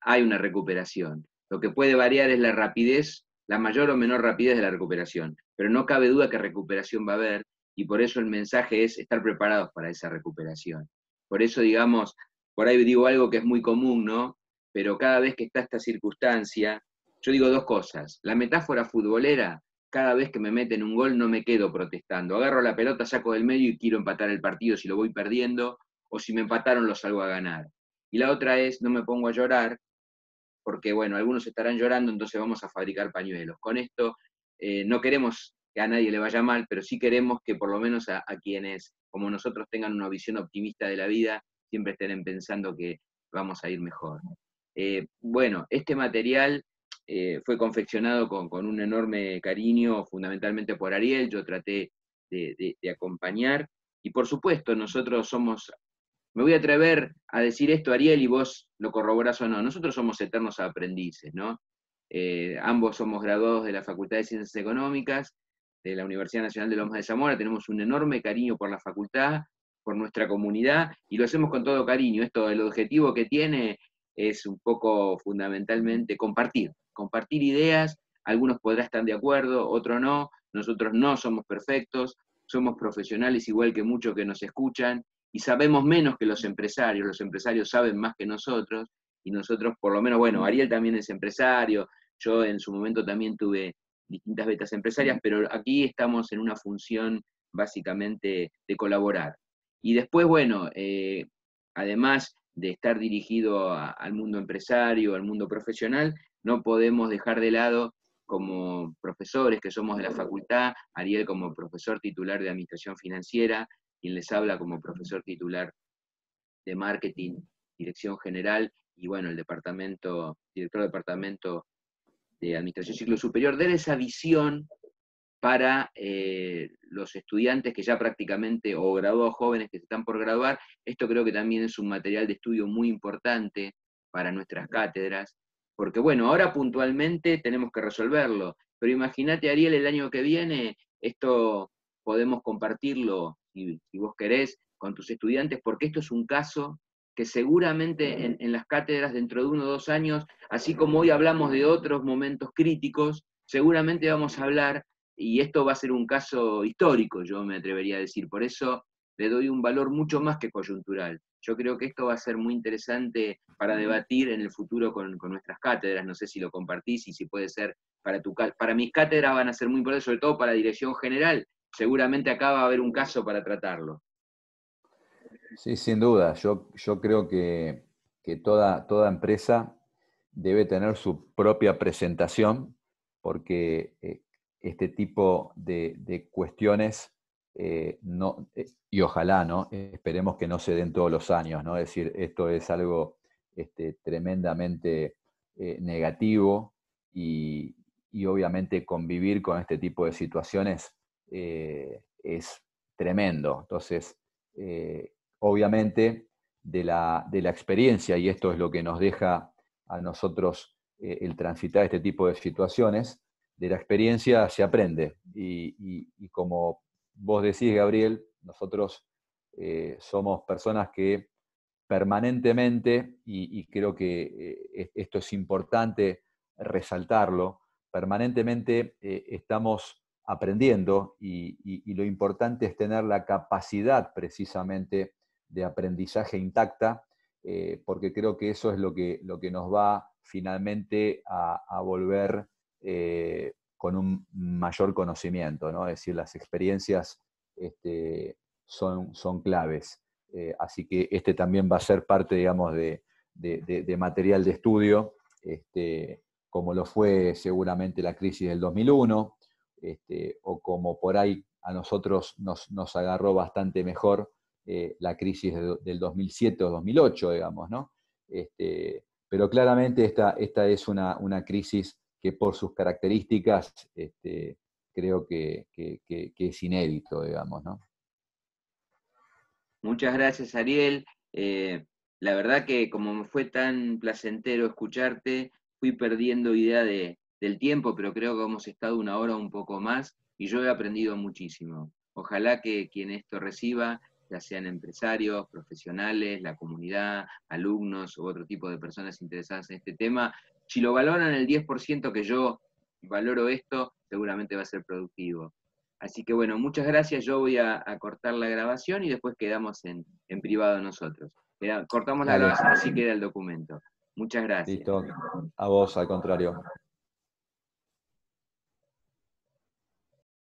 hay una recuperación. Lo que puede variar es la rapidez, la mayor o menor rapidez de la recuperación, pero no cabe duda que recuperación va a haber y por eso el mensaje es estar preparados para esa recuperación. Por eso, digamos, por ahí digo algo que es muy común, ¿no? Pero cada vez que está esta circunstancia, yo digo dos cosas. La metáfora futbolera cada vez que me meten un gol no me quedo protestando. Agarro la pelota, saco del medio y quiero empatar el partido si lo voy perdiendo, o si me empataron lo salgo a ganar. Y la otra es, no me pongo a llorar, porque bueno, algunos estarán llorando, entonces vamos a fabricar pañuelos. Con esto eh, no queremos que a nadie le vaya mal, pero sí queremos que por lo menos a, quienes, como nosotros, tengan una visión optimista de la vida, siempre estén pensando que vamos a ir mejor. Eh, bueno, este material eh, fue confeccionado con, un enorme cariño, fundamentalmente por Ariel, yo traté de, acompañar, y por supuesto nosotros somos, me voy a atrever a decir esto, Ariel, y vos lo corroborás o no, nosotros somos eternos aprendices, ¿no? Eh, ambos somos graduados de la Facultad de Ciencias Económicas, de la Universidad Nacional de Lomas de Zamora, tenemos un enorme cariño por la facultad, por nuestra comunidad, y lo hacemos con todo cariño. Esto, el objetivo que tiene es un poco fundamentalmente compartir, compartir ideas, algunos podrán estar de acuerdo, otros no, nosotros no somos perfectos, somos profesionales igual que muchos que nos escuchan y sabemos menos que los empresarios, los empresarios saben más que nosotros y nosotros por lo menos, bueno, Ariel también es empresario, yo en su momento también tuve distintas betas empresarias, pero aquí estamos en una función básicamente de colaborar. Y después, bueno, eh, además de estar dirigido al mundo empresario, al mundo profesional, no podemos dejar de lado como profesores que somos de la facultad, Ariel como profesor titular de Administración Financiera, quien les habla como profesor titular de Marketing, Dirección General, y bueno, el departamento, director de departamento de Administración Ciclo Superior, dar esa visión para eh, los estudiantes que ya prácticamente, o graduados jóvenes que se están por graduar. Esto creo que también es un material de estudio muy importante para nuestras cátedras, porque bueno, ahora puntualmente tenemos que resolverlo, pero imagínate, Ariel, el año que viene, esto podemos compartirlo, si, vos querés, con tus estudiantes, porque esto es un caso que seguramente en, en, las cátedras dentro de uno o dos años, así como hoy hablamos de otros momentos críticos, seguramente vamos a hablar y esto va a ser un caso histórico, yo me atrevería a decir. Por eso le doy un valor mucho más que coyuntural. Yo creo que esto va a ser muy interesante para debatir en el futuro con, nuestras cátedras. No sé si lo compartís y si puede ser para tu Para mis cátedras van a ser muy importantes, sobre todo para la dirección general. Seguramente acá va a haber un caso para tratarlo. Sí, sin duda. Yo, yo creo que, toda, toda empresa debe tener su propia presentación porque eh, este tipo de, cuestiones, eh, eh, y ojalá, ¿no? Esperemos que no se den todos los años, ¿no? Es decir, esto es algo este, tremendamente eh, negativo y, obviamente convivir con este tipo de situaciones es tremendo. Entonces, obviamente, de la, de la, experiencia, y esto es lo que nos deja a nosotros el transitar este tipo de situaciones, de la experiencia se aprende. Y, como vos decís, Gabriel, nosotros eh, somos personas que permanentemente, y, creo que eh, esto es importante resaltarlo, permanentemente eh, estamos aprendiendo y, lo importante es tener la capacidad precisamente de aprendizaje intacta, porque creo que eso es lo que, lo que nos va finalmente a, a volver eh, con un mayor conocimiento, ¿no? Es decir, las experiencias este, son, son claves. Eh, así que este también va a ser parte, digamos, de, material de estudio, este, como lo fue seguramente la crisis del 2001, este, o como por ahí a nosotros nos, nos agarró bastante mejor eh, la crisis del 2007 o 2008, digamos, ¿no? Este, pero claramente esta, esta es una, una crisis que por sus características este, creo que, es inédito, digamos, ¿no? Muchas gracias, Ariel. Eh, la verdad que como me fue tan placentero escucharte, fui perdiendo idea del tiempo, pero creo que hemos estado una hora un poco más y yo he aprendido muchísimo. Ojalá que quien esto reciba, ya sean empresarios, profesionales, la comunidad, alumnos u otro tipo de personas interesadas en este tema, si lo valoran el 10% que yo valoro esto, seguramente va a ser productivo. Así que bueno, muchas gracias. Yo voy a, cortar la grabación y después quedamos en, privado nosotros. cortamos la grabación, así queda el documento. Muchas gracias. Listo. A vos, al contrario.